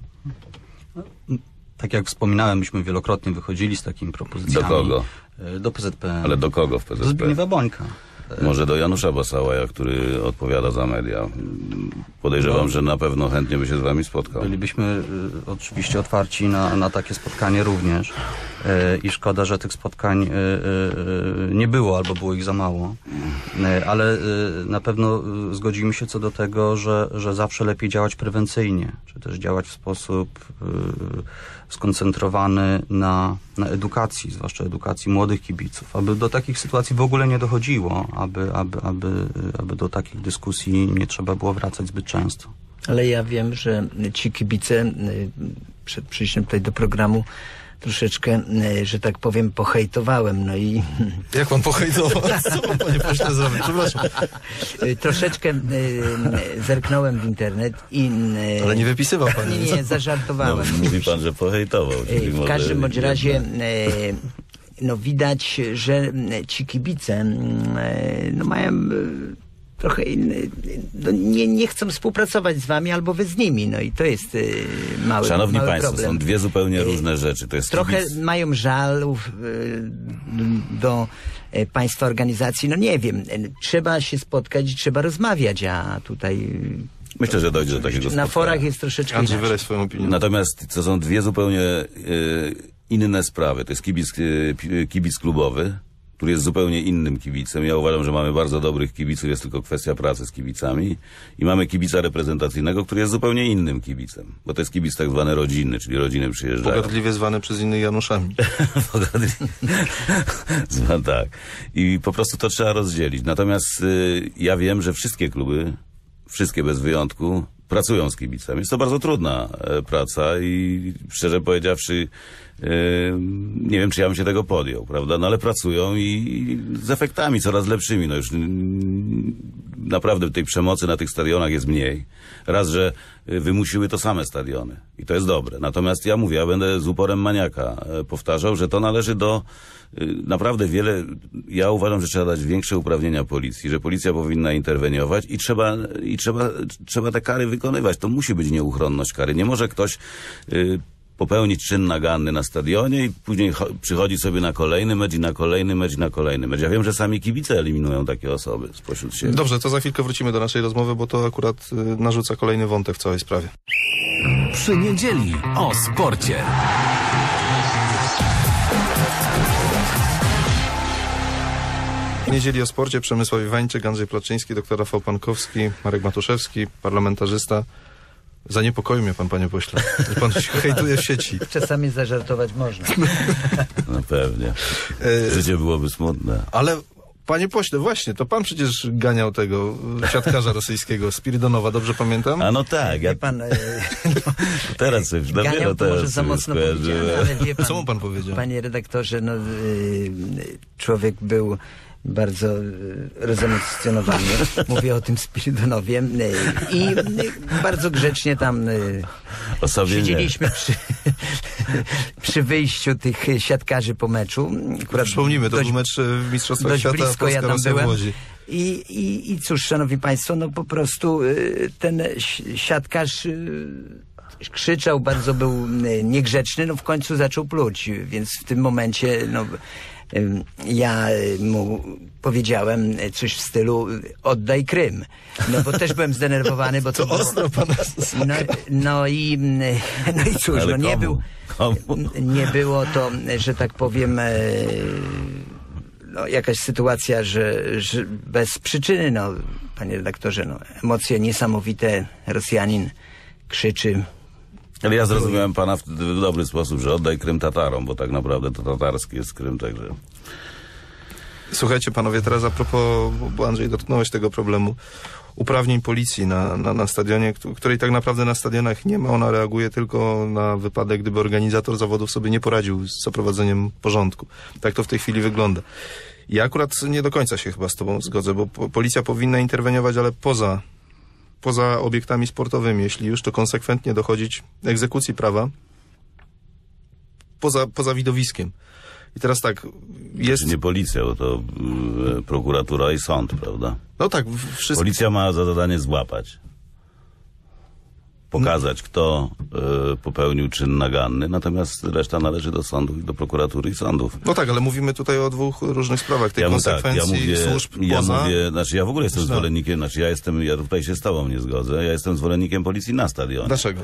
D: Tak jak wspominałem, myśmy wielokrotnie wychodzili z takimi propozycjami.
C: Do kogo?
D: E, Do PZPN.
C: Ale do kogo w
D: Do
C: PZP?
D: Zbigniewa Bońka.
C: Może do Janusza Basałaja, który odpowiada za media. Podejrzewam,
D: No.
C: że na pewno chętnie by się z wami spotkał.
D: Bylibyśmy y, oczywiście otwarci na, na takie spotkanie również. E, I szkoda, że tych spotkań y, y, y, nie było albo było ich za mało. E, ale y, na pewno y, zgodzimy się co do tego, że, że zawsze lepiej działać prewencyjnie, czy też działać w sposób y, skoncentrowany na, na edukacji, zwłaszcza edukacji młodych kibiców, aby do takich sytuacji w ogóle nie dochodziło, aby, aby, aby, aby do takich dyskusji nie trzeba było wracać zbyt często.
E: Ale ja wiem, że ci kibice y, przed przyjściem tutaj do programu troszeczkę, y, że tak powiem, pohejtowałem. No i
B: Jak pan pohejtował? Co pan, panie pośle, zrobił? Przepraszam.
E: y, troszeczkę y, zerknąłem w internet i... y,
B: Ale nie wypisywał pan
E: Nie, nie,
C: No,
E: zażartowałem.
C: mówi pan, że pohejtował. czyli
E: W każdym bądź razie e, no widać, że ci kibice m, e, no mają e, trochę inny, no nie, nie chcą współpracować z wami albo wy z nimi, no i to jest e, mały,
C: Szanowni
E: mały
C: Państwo,
E: problem.
C: są dwie zupełnie różne rzeczy. To jest
E: Trochę
C: kibic-
E: mają żalów e, do e, państwa organizacji, no nie wiem, e, trzeba się spotkać i trzeba rozmawiać, a tutaj
C: Myślę, że dojdzie do takiego
E: na
C: spotkania.
E: forach jest troszeczkę
B: Andrzej,
E: inaczej.
B: wyraź swoją opinię.
C: Natomiast to są dwie zupełnie inne sprawy. To jest kibic, kibic klubowy, który jest zupełnie innym kibicem. Ja uważam, że mamy bardzo dobrych kibiców, jest tylko kwestia pracy z kibicami. I mamy kibica reprezentacyjnego, który jest zupełnie innym kibicem. Bo to jest kibic tak zwany rodzinny, czyli rodziny przyjeżdżają.
B: Pogardliwie zwany przez innych Januszami.
C: Zwa- tak. I po prostu to trzeba rozdzielić. Natomiast y, ja wiem, że wszystkie kluby, wszystkie bez wyjątku, pracują z kibicami. Jest to bardzo trudna e, praca i szczerze powiedziawszy, nie wiem, czy ja bym się tego podjął, prawda? No ale pracują i, z efektami coraz lepszymi. No już naprawdę tej przemocy na tych stadionach jest mniej. Raz, że y, wymusiły to same stadiony i to jest dobre. Natomiast ja mówię, ja będę z uporem maniaka e, powtarzał, że to należy do y, naprawdę wiele, ja uważam, że trzeba dać większe uprawnienia policji, że policja powinna interweniować i trzeba, i trzeba, trzeba te kary wykonywać. To musi być nieuchronność kary. Nie może ktoś y, popełnić czyn naganny na stadionie i później cho- przychodzi sobie na kolejny mecz i na kolejny mecz i na kolejny mecz. Ja wiem, że sami kibice eliminują takie osoby spośród siebie.
B: Dobrze, to za chwilkę wrócimy do naszej rozmowy, bo to akurat y, narzuca kolejny wątek w całej sprawie.
A: Przy niedzieli o sporcie.
B: W niedzieli o sporcie Przemysław Iwańczyk, Andrzej Placzyński, doktor Rafał Pankowski, Marek Matuszewski, parlamentarzysta. Zaniepokoił mnie pan, panie pośle. że Pan się hejtuje w sieci.
E: Czasami zażartować można.
C: No pewnie.
B: E,
C: Życie byłoby smutne.
B: ale panie pośle, właśnie, to pan przecież ganiał tego siatkarza rosyjskiego, Spiridonowa, dobrze pamiętam?
C: A no tak, ja
E: pan, e,
C: teraz sobie dopiero
E: ganiał to
C: teraz
E: może za mocno powiedziane, ale wie pan,
B: Co mu pan powiedział?
E: Panie redaktorze, no, y, człowiek był bardzo e, rezemocjonowany. Mówię o tym Spirydonowie. I e, bardzo grzecznie tam e,
C: Osobienie.
E: siedzieliśmy przy, przy wyjściu tych siatkarzy po meczu. Akurat
B: Przypomnijmy, to
E: dość-
B: był mecz w Mistrzostwach
E: dość
B: Świata
E: blisko ja tam byłem. I, i, I cóż, szanowni państwo, no po prostu y, ten si- siatkarz y, krzyczał, bardzo był y, niegrzeczny, no w końcu zaczął pluć, więc w tym momencie, no y, ja y, mu powiedziałem coś w stylu y, oddaj Krym. No bo też byłem zdenerwowany, bo to,
B: To ostro pana
E: no, no i y, no i cóż,
C: Ale
E: no nie
C: komu?
E: był
C: Komu?
E: nie było to, że tak powiem, e, no, jakaś sytuacja, że, że bez przyczyny, no, panie redaktorze, no, emocje niesamowite, Rosjanin krzyczy.
C: Ale ja zrozumiałem pana w, w dobry sposób, że oddaj Krym Tatarom, bo tak naprawdę to tatarski jest Krym, także...
B: Słuchajcie panowie, teraz a propos, bo Andrzej dotknąłeś tego problemu, uprawnień policji na, na, na stadionie, któ- której tak naprawdę na stadionach nie ma. Ona reaguje tylko na wypadek, gdyby organizator zawodów sobie nie poradził z zaprowadzeniem porządku. Tak to w tej chwili wygląda. Ja akurat nie do końca się chyba z tobą zgodzę, bo po, policja powinna interweniować, ale poza, poza obiektami sportowymi, jeśli już, to konsekwentnie dochodzić egzekucji prawa poza, poza widowiskiem. I teraz tak, jest...
C: Czy nie policja, bo to y, prokuratura i sąd, prawda?
B: No tak, wszystko.
C: Policja ma za zadanie złapać. Pokazać, kto y, popełnił czyn naganny, natomiast reszta należy do sądów, i do prokuratury i sądów.
B: No tak, ale mówimy tutaj o dwóch różnych sprawach. Tej
C: Ja mu- tak,
B: konsekwencji
C: ja mówię,
B: służb
C: ja
B: poza...
C: mówię, znaczy ja w ogóle jestem
B: Zna.
C: zwolennikiem, znaczy ja jestem, ja tutaj się z tobą nie zgodzę, ja jestem zwolennikiem policji na stadionie.
B: Dlaczego?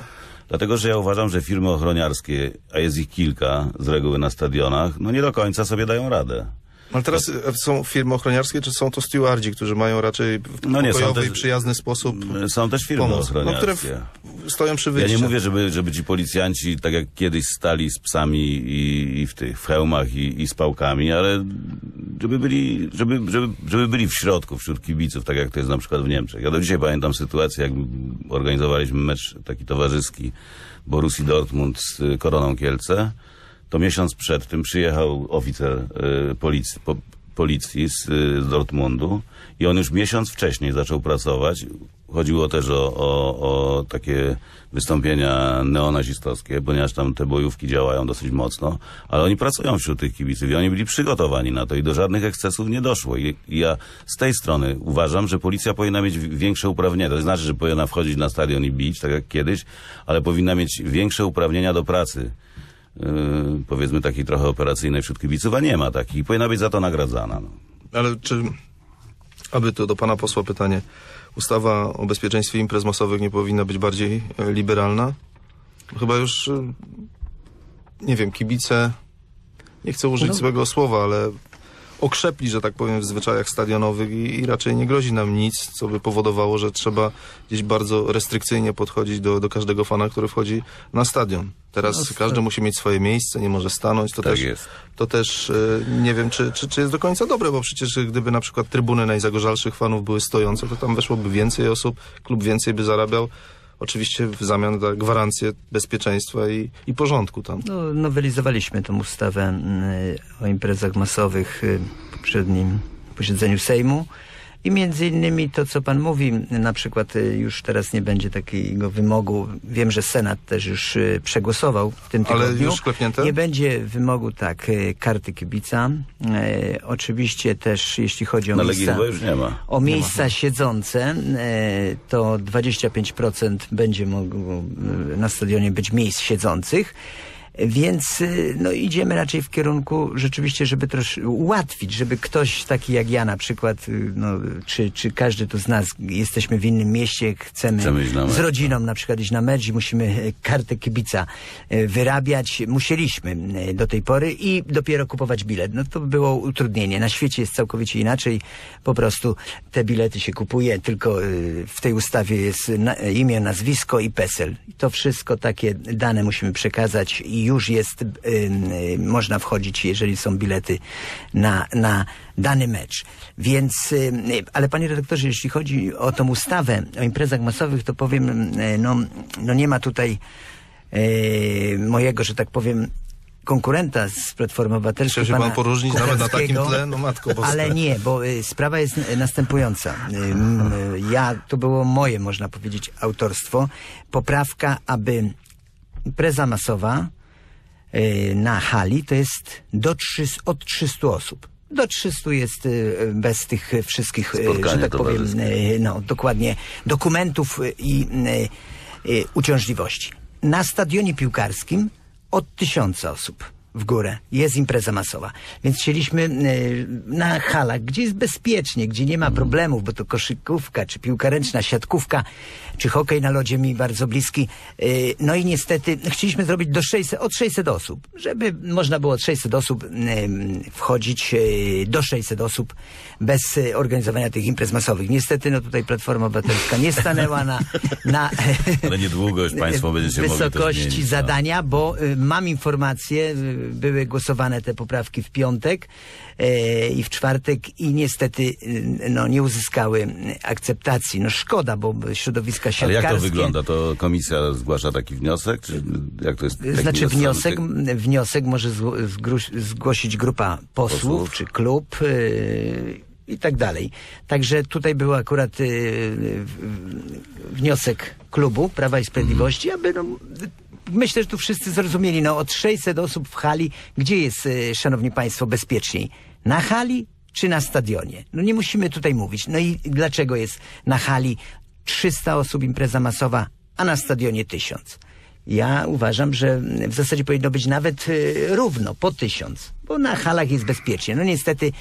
C: Dlatego, że ja uważam, że firmy ochroniarskie, a jest ich kilka z reguły na stadionach, no nie do końca sobie dają radę.
B: Ale teraz e, są firmy ochroniarskie, czy są to stewardzi, którzy mają raczej w
C: No nie,
B: pokojowy i przyjazny sposób
C: Są też firmy
B: pomoc? No, które
C: ochroniarskie.
B: w, stoją przy
C: Ja
B: wyjściu.
C: nie mówię, żeby, żeby ci policjanci, tak jak kiedyś stali z psami i, i w tych w hełmach i, i z pałkami, ale żeby byli, żeby, żeby, żeby byli w środku, wśród kibiców, tak jak to jest na przykład w Niemczech. Ja do dzisiaj pamiętam sytuację, jak organizowaliśmy mecz taki towarzyski Borussii Dortmund z Koroną Kielce, to miesiąc przed tym przyjechał oficer y, policji, po, policji z, y, z Dortmundu i on już miesiąc wcześniej zaczął pracować. Chodziło też o, o, o takie wystąpienia neonazistowskie, ponieważ tam te bojówki działają dosyć mocno, ale oni pracują wśród tych kibiców i oni byli przygotowani na to i do żadnych ekscesów nie doszło. I, ja z tej strony uważam, że policja powinna mieć wi- większe uprawnienia. To znaczy, że powinna wchodzić na stadion i bić, tak jak kiedyś, ale powinna mieć większe uprawnienia do pracy powiedzmy takiej trochę operacyjnej wśród kibiców, a nie ma takich. I powinna być za to nagradzana. No.
B: Ale czy, aby to do pana posła pytanie, ustawa o bezpieczeństwie imprez masowych nie powinna być bardziej e, liberalna? Chyba już, e, nie wiem, kibice, nie chcę użyć
E: No.
B: złego słowa, ale okrzepli, że tak powiem, w zwyczajach stadionowych i, i raczej nie grozi nam nic, co by powodowało, że trzeba gdzieś bardzo restrykcyjnie podchodzić do, do każdego fana, który wchodzi na stadion. Teraz każdy musi mieć swoje miejsce, nie może stanąć. To
C: Tak
B: też,
C: jest.
B: To też e, nie wiem, czy, czy, czy jest do końca dobre, bo przecież gdyby na przykład trybuny najzagorzalszych fanów były stojące, to tam weszłoby więcej osób, klub więcej by zarabiał. Oczywiście w zamian za gwarancję bezpieczeństwa i, i porządku tam.
E: No, nowelizowaliśmy tą ustawę mm, o imprezach masowych y, poprzednim posiedzeniu Sejmu. I między innymi to, co pan mówi, na przykład y, już teraz nie będzie takiego wymogu. Wiem, że Senat też już y, przegłosował w tym
B: Ale
E: tygodniu.
B: już sklepnięte?
E: Nie będzie wymogu, tak, y, karty kibica. E, oczywiście też, jeśli chodzi o
C: Na
E: miejsca...
C: już nie ma.
E: O miejsca siedzące, e, to 25% będzie mogło na stadionie być miejsc siedzących. Więc e, no, idziemy raczej w kierunku rzeczywiście, żeby troszkę ułatwić, żeby ktoś taki jak ja na przykład, e, no, czy, czy każdy tu z nas jesteśmy w innym mieście, chcemy,
C: Chcemy
E: z rodziną na przykład iść na mecz i musimy e, kartę kibica e, wyrabiać. Musieliśmy e, do tej pory i dopiero kupować bilet. No to było utrudnienie. Na świecie jest całkowicie inaczej. Po prostu te bilety się kupuje, tylko y, w tej ustawie jest imię, nazwisko i PESEL. I to wszystko takie dane musimy przekazać i już jest, y, y, można wchodzić, jeżeli są bilety na, na dany mecz. Więc, y, y, ale panie redaktorze, jeśli chodzi o tą ustawę o imprezach masowych, to powiem, y, no, no nie ma tutaj y, mojego, że tak powiem, konkurenta z Platformy Obywatelskiej.
B: Chciał się pan poróżnić nawet na takim tle? No matko boska.
E: Ale nie, bo y, sprawa jest y, następująca. Ym, y, Ja, to było moje, można powiedzieć, autorstwo. Poprawka, aby impreza masowa y, na hali to jest do 300, od 300 osób. Do 300 jest y, bez tych wszystkich,
C: Spotkanie
E: że tak powiem, no dokładnie, dokumentów i uciążliwości. Na stadionie piłkarskim od tysiąca osób w górę jest impreza masowa. Więc chcieliśmy y, na halach, gdzie jest bezpiecznie, gdzie nie ma problemów, bo to koszykówka, czy piłka ręczna, siatkówka, czy hokej na lodzie mi bardzo bliski. Y, No i niestety chcieliśmy zrobić do 600, od 600 osób, żeby można było od 600 osób wchodzić y, do 600 osób bez organizowania tych imprez masowych. Niestety no tutaj Platforma Obywatelska nie stanęła na, na
C: Ale niedługo już państwo będziecie mogli to
E: wysokości
C: zmienić, no.
E: zadania, bo y, mam informację, były głosowane te poprawki w piątek y, i w czwartek i niestety y, no, nie uzyskały akceptacji. No szkoda, bo środowiska
C: Ale
E: siatkarskie...
C: jak to wygląda? To komisja zgłasza taki wniosek? Czy jak to jest?
E: Znaczy wniosek, wniosek może zgłosić grupa posłów,
C: Posłów.
E: czy klub yy, i tak dalej. Także tutaj był akurat w- wniosek klubu Prawa i Sprawiedliwości, aby no, myślę, że tu wszyscy zrozumieli, no od 600 osób w hali, gdzie jest, yy, szanowni państwo, bezpieczniej? Na hali czy na stadionie? No nie musimy tutaj mówić. No i dlaczego jest na hali 300 osób impreza masowa, a na stadionie 1000? Ja uważam, że w zasadzie powinno być nawet y, równo, po tysiąc, bo na halach jest bezpiecznie. No niestety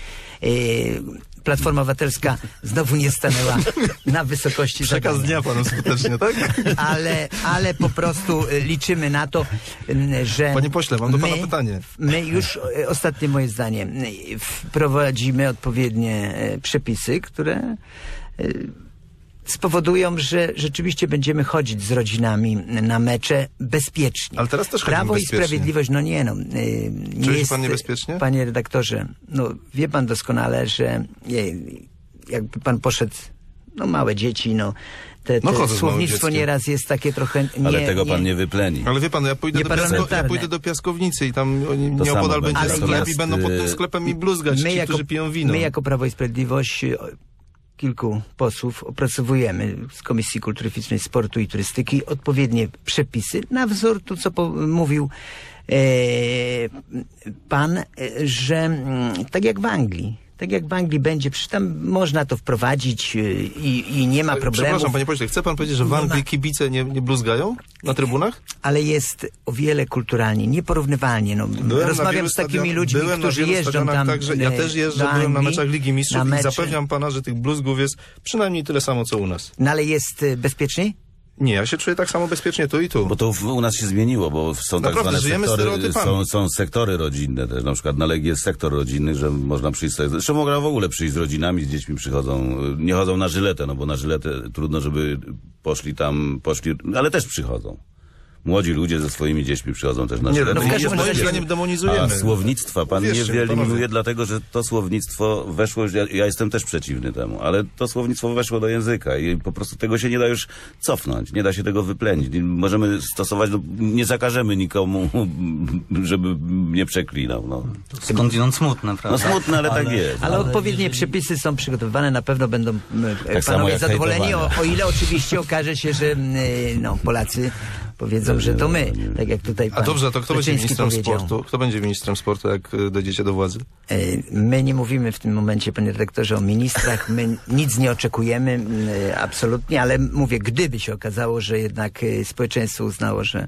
E: y, Platforma Obywatelska znowu nie stanęła na wysokości
B: Przekaz
E: zadania.
B: dnia panu skutecznie, tak?
E: Ale, ale po prostu y, liczymy na to, że...
B: Panie pośle, mam do pana
E: my-
B: pytanie.
E: My już, y, ostatnie moje zdanie, y, wprowadzimy odpowiednie przepisy, które spowodują, że rzeczywiście będziemy chodzić z rodzinami na mecze bezpiecznie.
B: Ale teraz też
E: Prawo i. Sprawiedliwość, no nie no. y, Nie
B: Czuje
E: jest,
B: pan niebezpiecznie?
E: Panie redaktorze, no wie pan doskonale, że nie, jakby pan poszedł, no małe dzieci, no te,
B: No
E: te słownictwo nieraz jest takie trochę nie,
C: Ale tego pan nie wypleni.
B: Ale wie pan, ja pójdę, do, Piasko, ja pójdę do Piaskownicy i tam oni
C: To
B: nieopodal
C: będzie.
B: sklep i będą pod tym
C: y,
B: sklepem i bluzgać ci, którzy piją wino.
E: My jako Prawo i Sprawiedliwość y, kilku posłów opracowujemy z Komisji Kultury Fizycznej, Sportu i Turystyki odpowiednie przepisy na wzór tu, co mówił e, pan, e, że mm, tak jak w Anglii, tak jak w Anglii będzie, przecież tam można to wprowadzić y, i, i nie ma problemu.
B: Przepraszam, panie pośle, chce pan powiedzieć, że w Anglii kibice nie, nie bluzgają na trybunach?
E: ale jest o wiele kulturalnie, nieporównywalnie. No,
B: Byłem
E: rozmawiam z takimi ludźmi, którzy jeżdżą tam.
B: Także, ja
E: e,
B: też jeżdżę,
E: do
B: byłem na
E: Anglii,
B: meczach Ligi Mistrzów i zapewniam pana, że tych bluzgów jest przynajmniej tyle samo, co u nas.
E: No ale jest e, bezpieczniej?
B: Nie, ja się czuję tak samo bezpiecznie tu i tu.
C: Bo to w, u nas się zmieniło, bo są tak
B: Naprawdę,
C: zwane
B: żyjemy
C: sektory, są, są sektory rodzinne też, na przykład na Legii jest sektor rodzinny, że można przyjść, sobie- zresztą można w ogóle przyjść z rodzinami, z dziećmi przychodzą, nie chodzą na żyletę, no bo na żyletę trudno, żeby poszli tam, poszli, ale też przychodzą. Młodzi ludzie ze swoimi dziećmi przychodzą też na
B: Nie,
C: żyletę.
B: no w
C: I
B: każdym
C: jest
B: moim zdaniem demonizujemy.
C: A słownictwa pan nie
B: mi,
C: wyeliminuje, dlatego że to słownictwo weszło, ja, ja jestem też przeciwny temu, ale to słownictwo weszło do języka i po prostu tego się nie da już cofnąć, nie da się tego wyplenić. Możemy stosować, no, nie zakażemy nikomu, żeby nie przeklinał. No,
D: Skądinąd smutne,
C: no
D: prawda?
C: smutne, ale, tak jest.
E: Ale odpowiednie przepisy są przygotowane, na pewno będą
C: Tak
E: panowie zadowoleni, o, o ile oczywiście okaże się, że m, no, Polacy powiedzą, że to my, tak jak tutaj
B: A dobrze, to kto będzie ministrem
E: powiedział.
B: sportu? Kto będzie ministrem sportu, jak y, dojdziecie do władzy?
E: E, My nie mówimy w tym momencie, panie redaktorze, o ministrach. My nic nie oczekujemy, e, absolutnie, ale mówię, gdyby się okazało, że jednak e, społeczeństwo uznało, że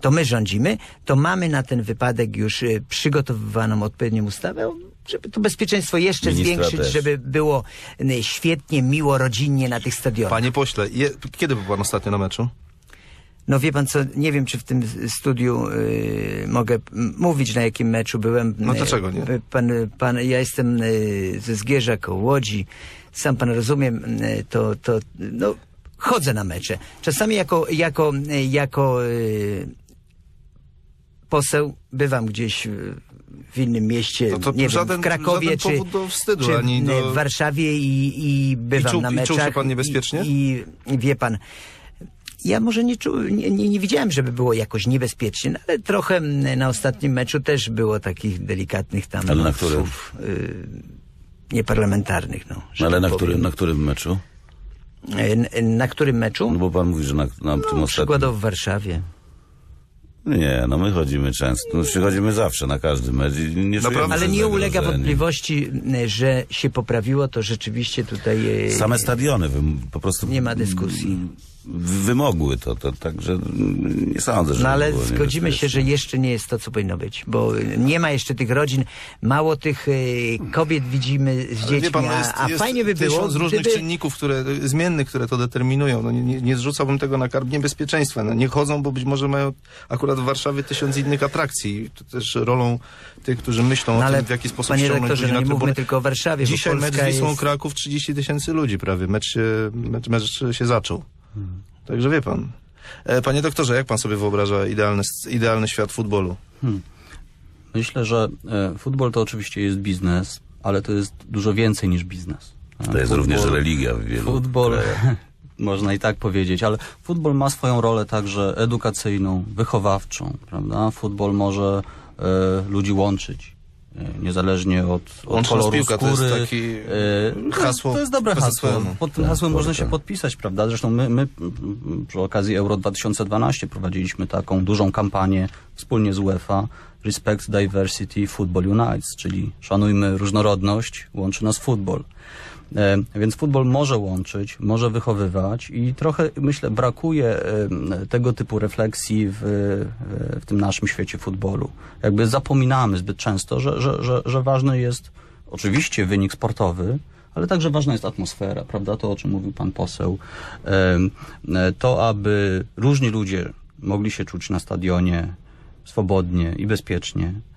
E: to my rządzimy, to mamy na ten wypadek już e, przygotowywaną odpowiednią ustawę, żeby to bezpieczeństwo jeszcze
C: Ministra
E: zwiększyć,
C: też.
E: żeby było e, świetnie, miło, rodzinnie na tych stadionach.
B: Panie pośle, je, kiedy był pan ostatnio na meczu?
E: No wie pan co, nie wiem czy w tym studiu y, mogę mówić na jakim meczu byłem.
B: No
E: Y,
B: dlaczego nie?
E: Pan, pan, ja jestem y, ze Zgierza koło Łodzi, sam pan rozumiem, y, to, to no, chodzę na mecze. Czasami jako, jako, y, jako y, poseł bywam gdzieś y, w innym mieście,
B: No
E: nie wiem,
B: żaden-
E: w Krakowie czy,
B: powód do wstydu,
E: czy y,
B: do-
E: w Warszawie i, i bywam
B: I czuł-
E: na
B: i
E: meczach.
B: czuł się pan niebezpiecznie?
E: I, i wie pan, ja może nie, czu, nie, nie, nie widziałem, żeby było jakoś niebezpiecznie, no, ale trochę mm, na ostatnim meczu też było takich delikatnych tam
C: Ale na
E: no,
C: którym?
E: y, nieparlamentarnych. No,
C: No, ale
E: tak
C: na
E: powiem.
C: którym, na którym meczu?
E: E, Na którym meczu?
C: No bo pan mówi, że na, na tym
E: No,
C: ostatnim.
E: przykładowo w Warszawie.
C: Nie, no my chodzimy często. No, przychodzimy zawsze na każdy mecz i nie czujemy
E: Ale nie ulega wątpliwości, że się poprawiło, to rzeczywiście tutaj e,
C: Same stadiony po prostu
E: nie ma dyskusji.
C: Wymogły to, to także nie sądzę, że
E: No ale
C: było
E: zgodzimy się, że jeszcze nie jest to, co powinno być, bo nie ma jeszcze tych rodzin, mało tych y, kobiet widzimy z
B: Ale
E: dziećmi,
B: pan,
E: a,
B: jest,
E: a
B: jest
E: fajnie by było,
B: tysiąc różnych
E: gdyby...
B: czynników, które, zmiennych, które to determinują. No, nie, nie, nie zrzucałbym tego na karb niebezpieczeństwa. No, nie chodzą, bo być może mają akurat w Warszawie tysiąc innych atrakcji. To też rolą tych, którzy myślą
E: No
B: o tym, w jaki sposób
E: panie
B: ściągnąć
E: rektorze,
B: ludzi
E: no
B: na
E: nie mówmy
B: trybuny.
E: tylko o Warszawie,
B: Dzisiaj mecz z Wisłą
E: jest...
B: Kraków 30 tysięcy ludzi prawie. Mecz się, mecz, mecz się zaczął. Także wie pan. E, Panie doktorze, jak pan sobie wyobraża idealny, idealny świat futbolu?
D: Myślę, że e, futbol to oczywiście jest biznes, ale to jest dużo więcej niż biznes.
C: To jest
D: Futbol-
C: również religia w wielu
D: Futbol,
C: krajach.
D: można i tak powiedzieć, ale futbol ma swoją rolę także edukacyjną, wychowawczą, prawda? Futbol może e, ludzi łączyć. E, Niezależnie od, od
B: Łączna
D: koloru
B: piłka to
D: skóry.
B: jest taki
D: e,
B: hasło
D: To jest dobre hasło. Pod tym
C: Tak,
D: hasłem można się
C: tak.
D: podpisać, prawda? Zresztą my, my przy okazji Euro 2012 prowadziliśmy taką dużą kampanię wspólnie z UEFA Respect Diversity Football Unites, czyli szanujmy różnorodność, łączy nas futbol. E, Więc futbol może łączyć, może wychowywać i trochę, myślę, brakuje e, tego typu refleksji w, w- w tym naszym świecie futbolu. Jakby zapominamy zbyt często, że, że, że, że ważny jest oczywiście wynik sportowy, ale także ważna jest atmosfera, prawda? To, o czym mówił pan poseł. E, To, aby różni ludzie mogli się czuć na stadionie swobodnie i bezpiecznie, e,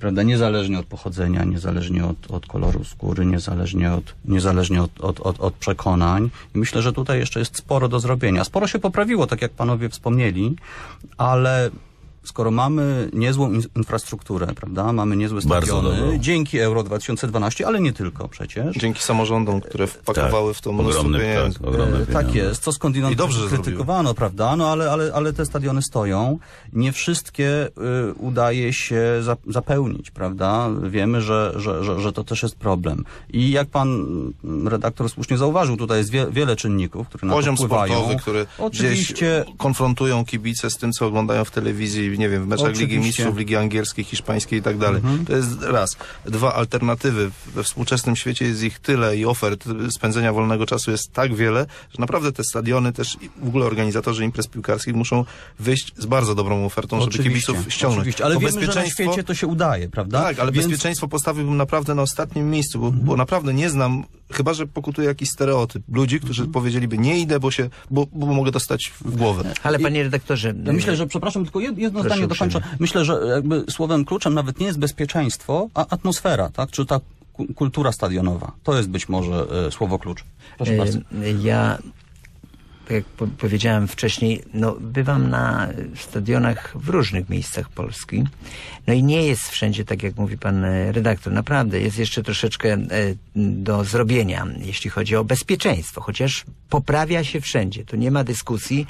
D: prawda, niezależnie od pochodzenia, niezależnie od, od koloru skóry, niezależnie od, niezależnie od, od, od, od przekonań. I myślę, że tutaj jeszcze jest sporo do zrobienia. Sporo się poprawiło, tak jak panowie wspomnieli, ale skoro mamy niezłą in- infrastrukturę, prawda, mamy niezłe stadiony, dzięki Euro 2012, ale nie tylko przecież.
B: Dzięki samorządom, które wpakowały w to mnóstwo
C: ogromny,
B: pieniędzy.
C: tak, ogromne
D: E, tak
C: pieniądze.
D: jest, co skądinąd
B: I dobrze,
D: krytykowano, prawda? No ale, ale, ale te stadiony stoją. Nie wszystkie y, udaje się za, zapełnić, prawda? Wiemy, że, że, że, że to też jest problem. I jak pan mm, redaktor słusznie zauważył, tutaj jest wie, wiele czynników, które na
B: Poziom
D: to wpływają.
B: sportowy, który
D: Oczywiście
B: gdzieś konfrontują kibice z tym, co oglądają w telewizji, nie wiem, w meczach Ligi
D: Oczywiście. Mhm.
B: Mistrzów, Ligi Angielskiej, Hiszpańskiej i tak dalej. To jest raz. Dwa, alternatywy. We współczesnym świecie jest ich tyle i ofert spędzenia wolnego czasu jest tak wiele, że naprawdę te stadiony też i w ogóle organizatorzy imprez piłkarskich muszą wyjść z bardzo dobrą ofertą, żeby
D: Oczywiście,
B: kibiców ściągnąć.
D: Oczywiście, ale
B: Bo
D: wiemy, że na świecie to się udaje, prawda?
B: tak, ale
D: Więc-
B: bezpieczeństwo postawiłbym naprawdę na ostatnim miejscu, bo,
E: Mhm.
B: bo naprawdę nie znam, chyba że pokutuje jakiś stereotyp ludzi, którzy
E: Mhm.
B: powiedzieliby nie idę, bo się, bo, bo mogę dostać w głowę.
E: Ale panie redaktorze...
D: Ja No myślę, że, przepraszam, tylko jed- jedno zdanie dokończę. Myślę, że jakby słowem kluczem nawet nie jest bezpieczeństwo, a atmosfera, tak? Czy ta ku- kultura stadionowa. To jest być może e, słowo klucz. Proszę bardzo.
E: E, Ja, tak jak po powiedziałem wcześniej, no, bywam na stadionach w różnych miejscach Polski. No i nie jest wszędzie, tak jak mówi pan e, redaktor. Naprawdę jest jeszcze troszeczkę e, do zrobienia, jeśli chodzi o bezpieczeństwo, chociaż poprawia się wszędzie. Tu nie ma dyskusji.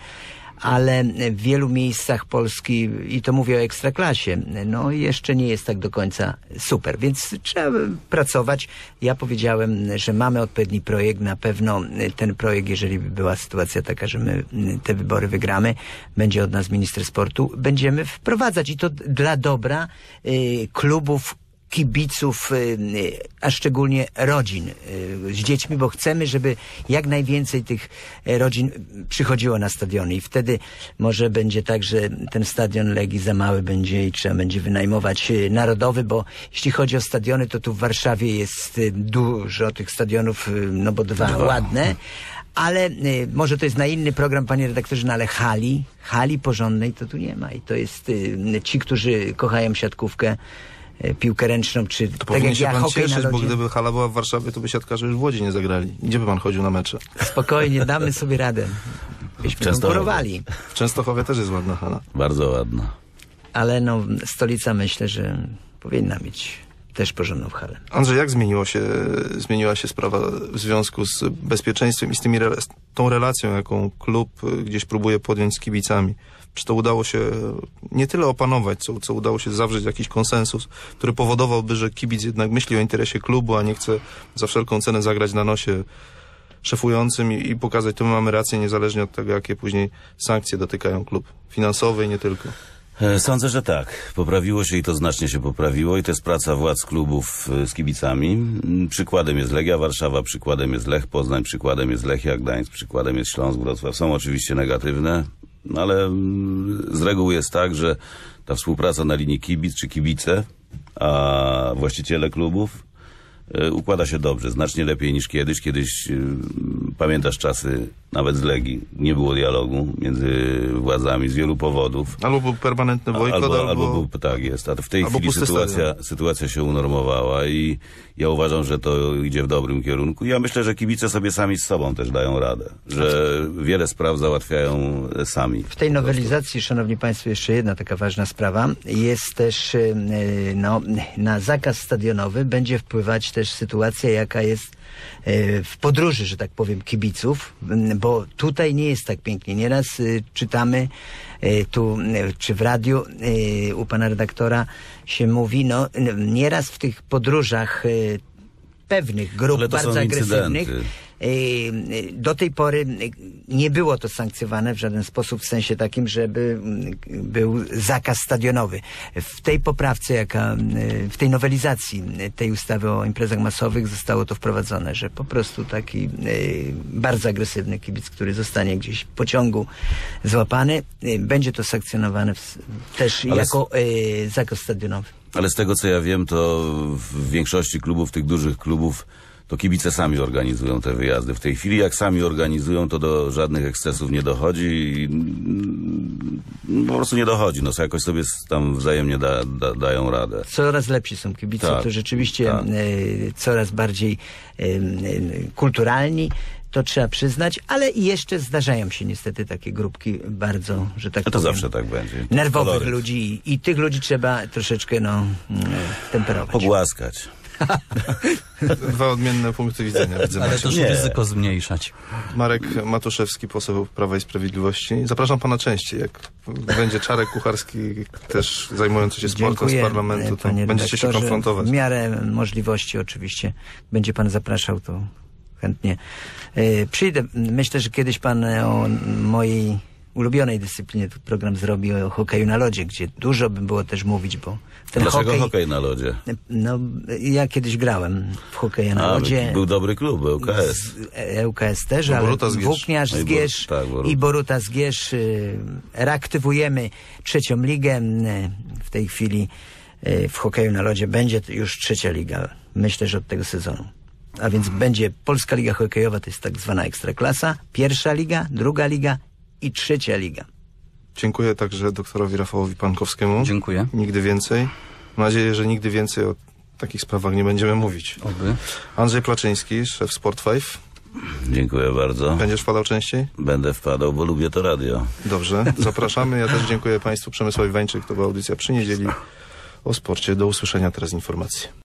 E: Ale w wielu miejscach Polski, i to mówię o ekstraklasie, no jeszcze nie jest tak do końca super, więc trzeba pracować. Ja powiedziałem, że mamy odpowiedni projekt, na pewno ten projekt, jeżeli by była sytuacja taka, że my te wybory wygramy, będzie od nas minister sportu, będziemy wprowadzać. I to dla dobra y, klubów, kibiców, y, y, a szczególnie rodzin y, z dziećmi, bo chcemy, żeby jak najwięcej tych rodzin przychodziło na stadiony. I wtedy może będzie tak, że ten stadion Legii za mały będzie i trzeba będzie wynajmować narodowy, bo jeśli chodzi o stadiony, to tu w Warszawie jest dużo tych stadionów, no bo dwa, ładne, ale y, może to jest na inny program, panie redaktorze, no ale hali, hali porządnej to tu nie ma. I to jest y, ci, którzy kochają siatkówkę, piłkę ręczną, czy
B: To
E: tak
B: powinien
E: jak
B: się
E: ja
B: pan cieszyć, bo gdyby hala była w Warszawie, to by siatkarze już w Łodzi nie zagrali. Gdzie by pan chodził na mecze?
E: Spokojnie, damy sobie radę. Byśmy
C: Często-
E: konkurowali.
B: W Częstochowie też jest ładna hala.
C: Bardzo ładna.
E: Ale no, stolica myślę, że powinna mieć też porządną halę.
B: Andrzej, jak zmieniło się, zmieniła się sprawa w związku z bezpieczeństwem i z, tymi, z tą relacją, jaką klub gdzieś próbuje podjąć z kibicami? Czy to udało się nie tyle opanować, co, co udało się zawrzeć jakiś konsensus, który powodowałby, że kibic jednak myśli o interesie klubu, a nie chce za wszelką cenę zagrać na nosie szefującym i, i pokazać, to my mamy rację, niezależnie od tego, jakie później sankcje dotykają klub. Finansowe i nie tylko.
C: E, Sądzę, że tak. Poprawiło się i to znacznie się poprawiło i to jest praca władz klubów e, z kibicami. Mm, Przykładem jest Legia Warszawa, przykładem jest Lech Poznań, przykładem jest Lechia Gdańsk, przykładem jest Śląsk Wrocław. Są oczywiście negatywne, ale mm, z reguły jest tak, że ta współpraca na linii kibic czy kibice, a właściciele klubów e, układa się dobrze, znacznie lepiej niż kiedyś. Kiedyś, e, pamiętasz czasy, nawet z Legii, nie było dialogu między władzami z wielu powodów.
B: Albo był permanentny bojkot,
C: Albo,
B: albo,
C: albo był, tak jest. A w tej chwili sytuacja, sytuacja się unormowała i ja uważam, że to idzie w dobrym kierunku. Ja myślę, że kibice sobie sami z sobą też dają radę, że wiele spraw załatwiają sami.
E: W tej nowelizacji, szanowni państwo, jeszcze jedna taka ważna sprawa. Jest też, y, no, na zakaz stadionowy będzie wpływać też sytuacja, jaka jest w podróży, że tak powiem, kibiców, bo tutaj nie jest tak pięknie. Nieraz y, czytamy y, tu, czy w radiu u pana redaktora się mówi, no, nieraz w tych podróżach pewnych grup bardzo agresywnych Do tej pory y, nie było to sankcjonowane w żaden sposób, w sensie takim, żeby y, był zakaz stadionowy. W tej poprawce, jaka, y, w tej nowelizacji y, tej ustawy o imprezach masowych zostało to wprowadzone, że po prostu taki y, bardzo agresywny kibic, który zostanie gdzieś w pociągu złapany, y, będzie to sankcjonowane w, też
C: Ale
E: jako y, zakaz stadionowy.
C: Ale z tego co ja wiem, to w większości klubów, tych dużych klubów, to kibice sami organizują te wyjazdy. W tej chwili jak sami organizują, to do żadnych ekscesów nie dochodzi i mm, po prostu nie dochodzi. No jakoś sobie tam wzajemnie da, da, dają radę.
E: coraz lepsi są kibice,
C: Tak,
E: to rzeczywiście
C: tak.
E: e, coraz bardziej e, e, kulturalni. To trzeba przyznać, ale jeszcze zdarzają się niestety takie grupki bardzo, że tak
C: No to
E: powiem,
C: zawsze tak będzie.
E: nerwowych
C: Koloryt.
E: ludzi i tych ludzi trzeba troszeczkę no, mm, temperować.
C: Pogłaskać.
B: Dwa odmienne punkty widzenia widzę.
D: Ale też
C: Nie.
D: ryzyko zmniejszać.
B: Marek Matuszewski, poseł Prawa i Sprawiedliwości. Zapraszam pana częściej. Jak będzie Czarek Kucharski też zajmujący się sportem z parlamentu, to będziecie się konfrontować.
E: W miarę możliwości oczywiście. Będzie pan zapraszał, to chętnie e, przyjdę. Myślę, że kiedyś pan o mojej ulubionej dyscyplinie program zrobi o hokeju na lodzie, gdzie dużo by było też mówić, bo ten
C: Dlaczego
E: hokej...
C: hokej na lodzie?
E: No, ja kiedyś grałem w hokeja na
C: A,
E: lodzie.
C: był dobry klub, był KS.
E: Z e, ŁKS też,
B: No,
E: ale
B: Boruta Zgierz.
E: Włókniarz
C: No i
E: Zgierz
C: tak, Boruta.
E: i Boruta Zgierz. y, Reaktywujemy trzecią ligę. y, W tej chwili y, w hokeju na lodzie będzie już trzecia liga. Myślę, że od tego sezonu. A więc będzie Polska Liga Hokejowa, to jest tak zwana ekstraklasa, pierwsza liga, druga liga i trzecia liga.
B: Dziękuję także doktorowi Rafałowi Pankowskiemu.
D: Dziękuję.
B: Nigdy więcej. Mam nadzieję, że nigdy więcej o takich sprawach nie będziemy mówić.
D: Oby.
B: Andrzej Placzyński, szef Sport 5.
C: Dziękuję bardzo.
B: Będziesz wpadał częściej?
C: Będę wpadał, bo lubię to radio.
B: Dobrze, zapraszamy. Ja też dziękuję Państwu. Przemysław Iwańczyk, to była audycja przy niedzieli o sporcie. Do usłyszenia teraz informacje.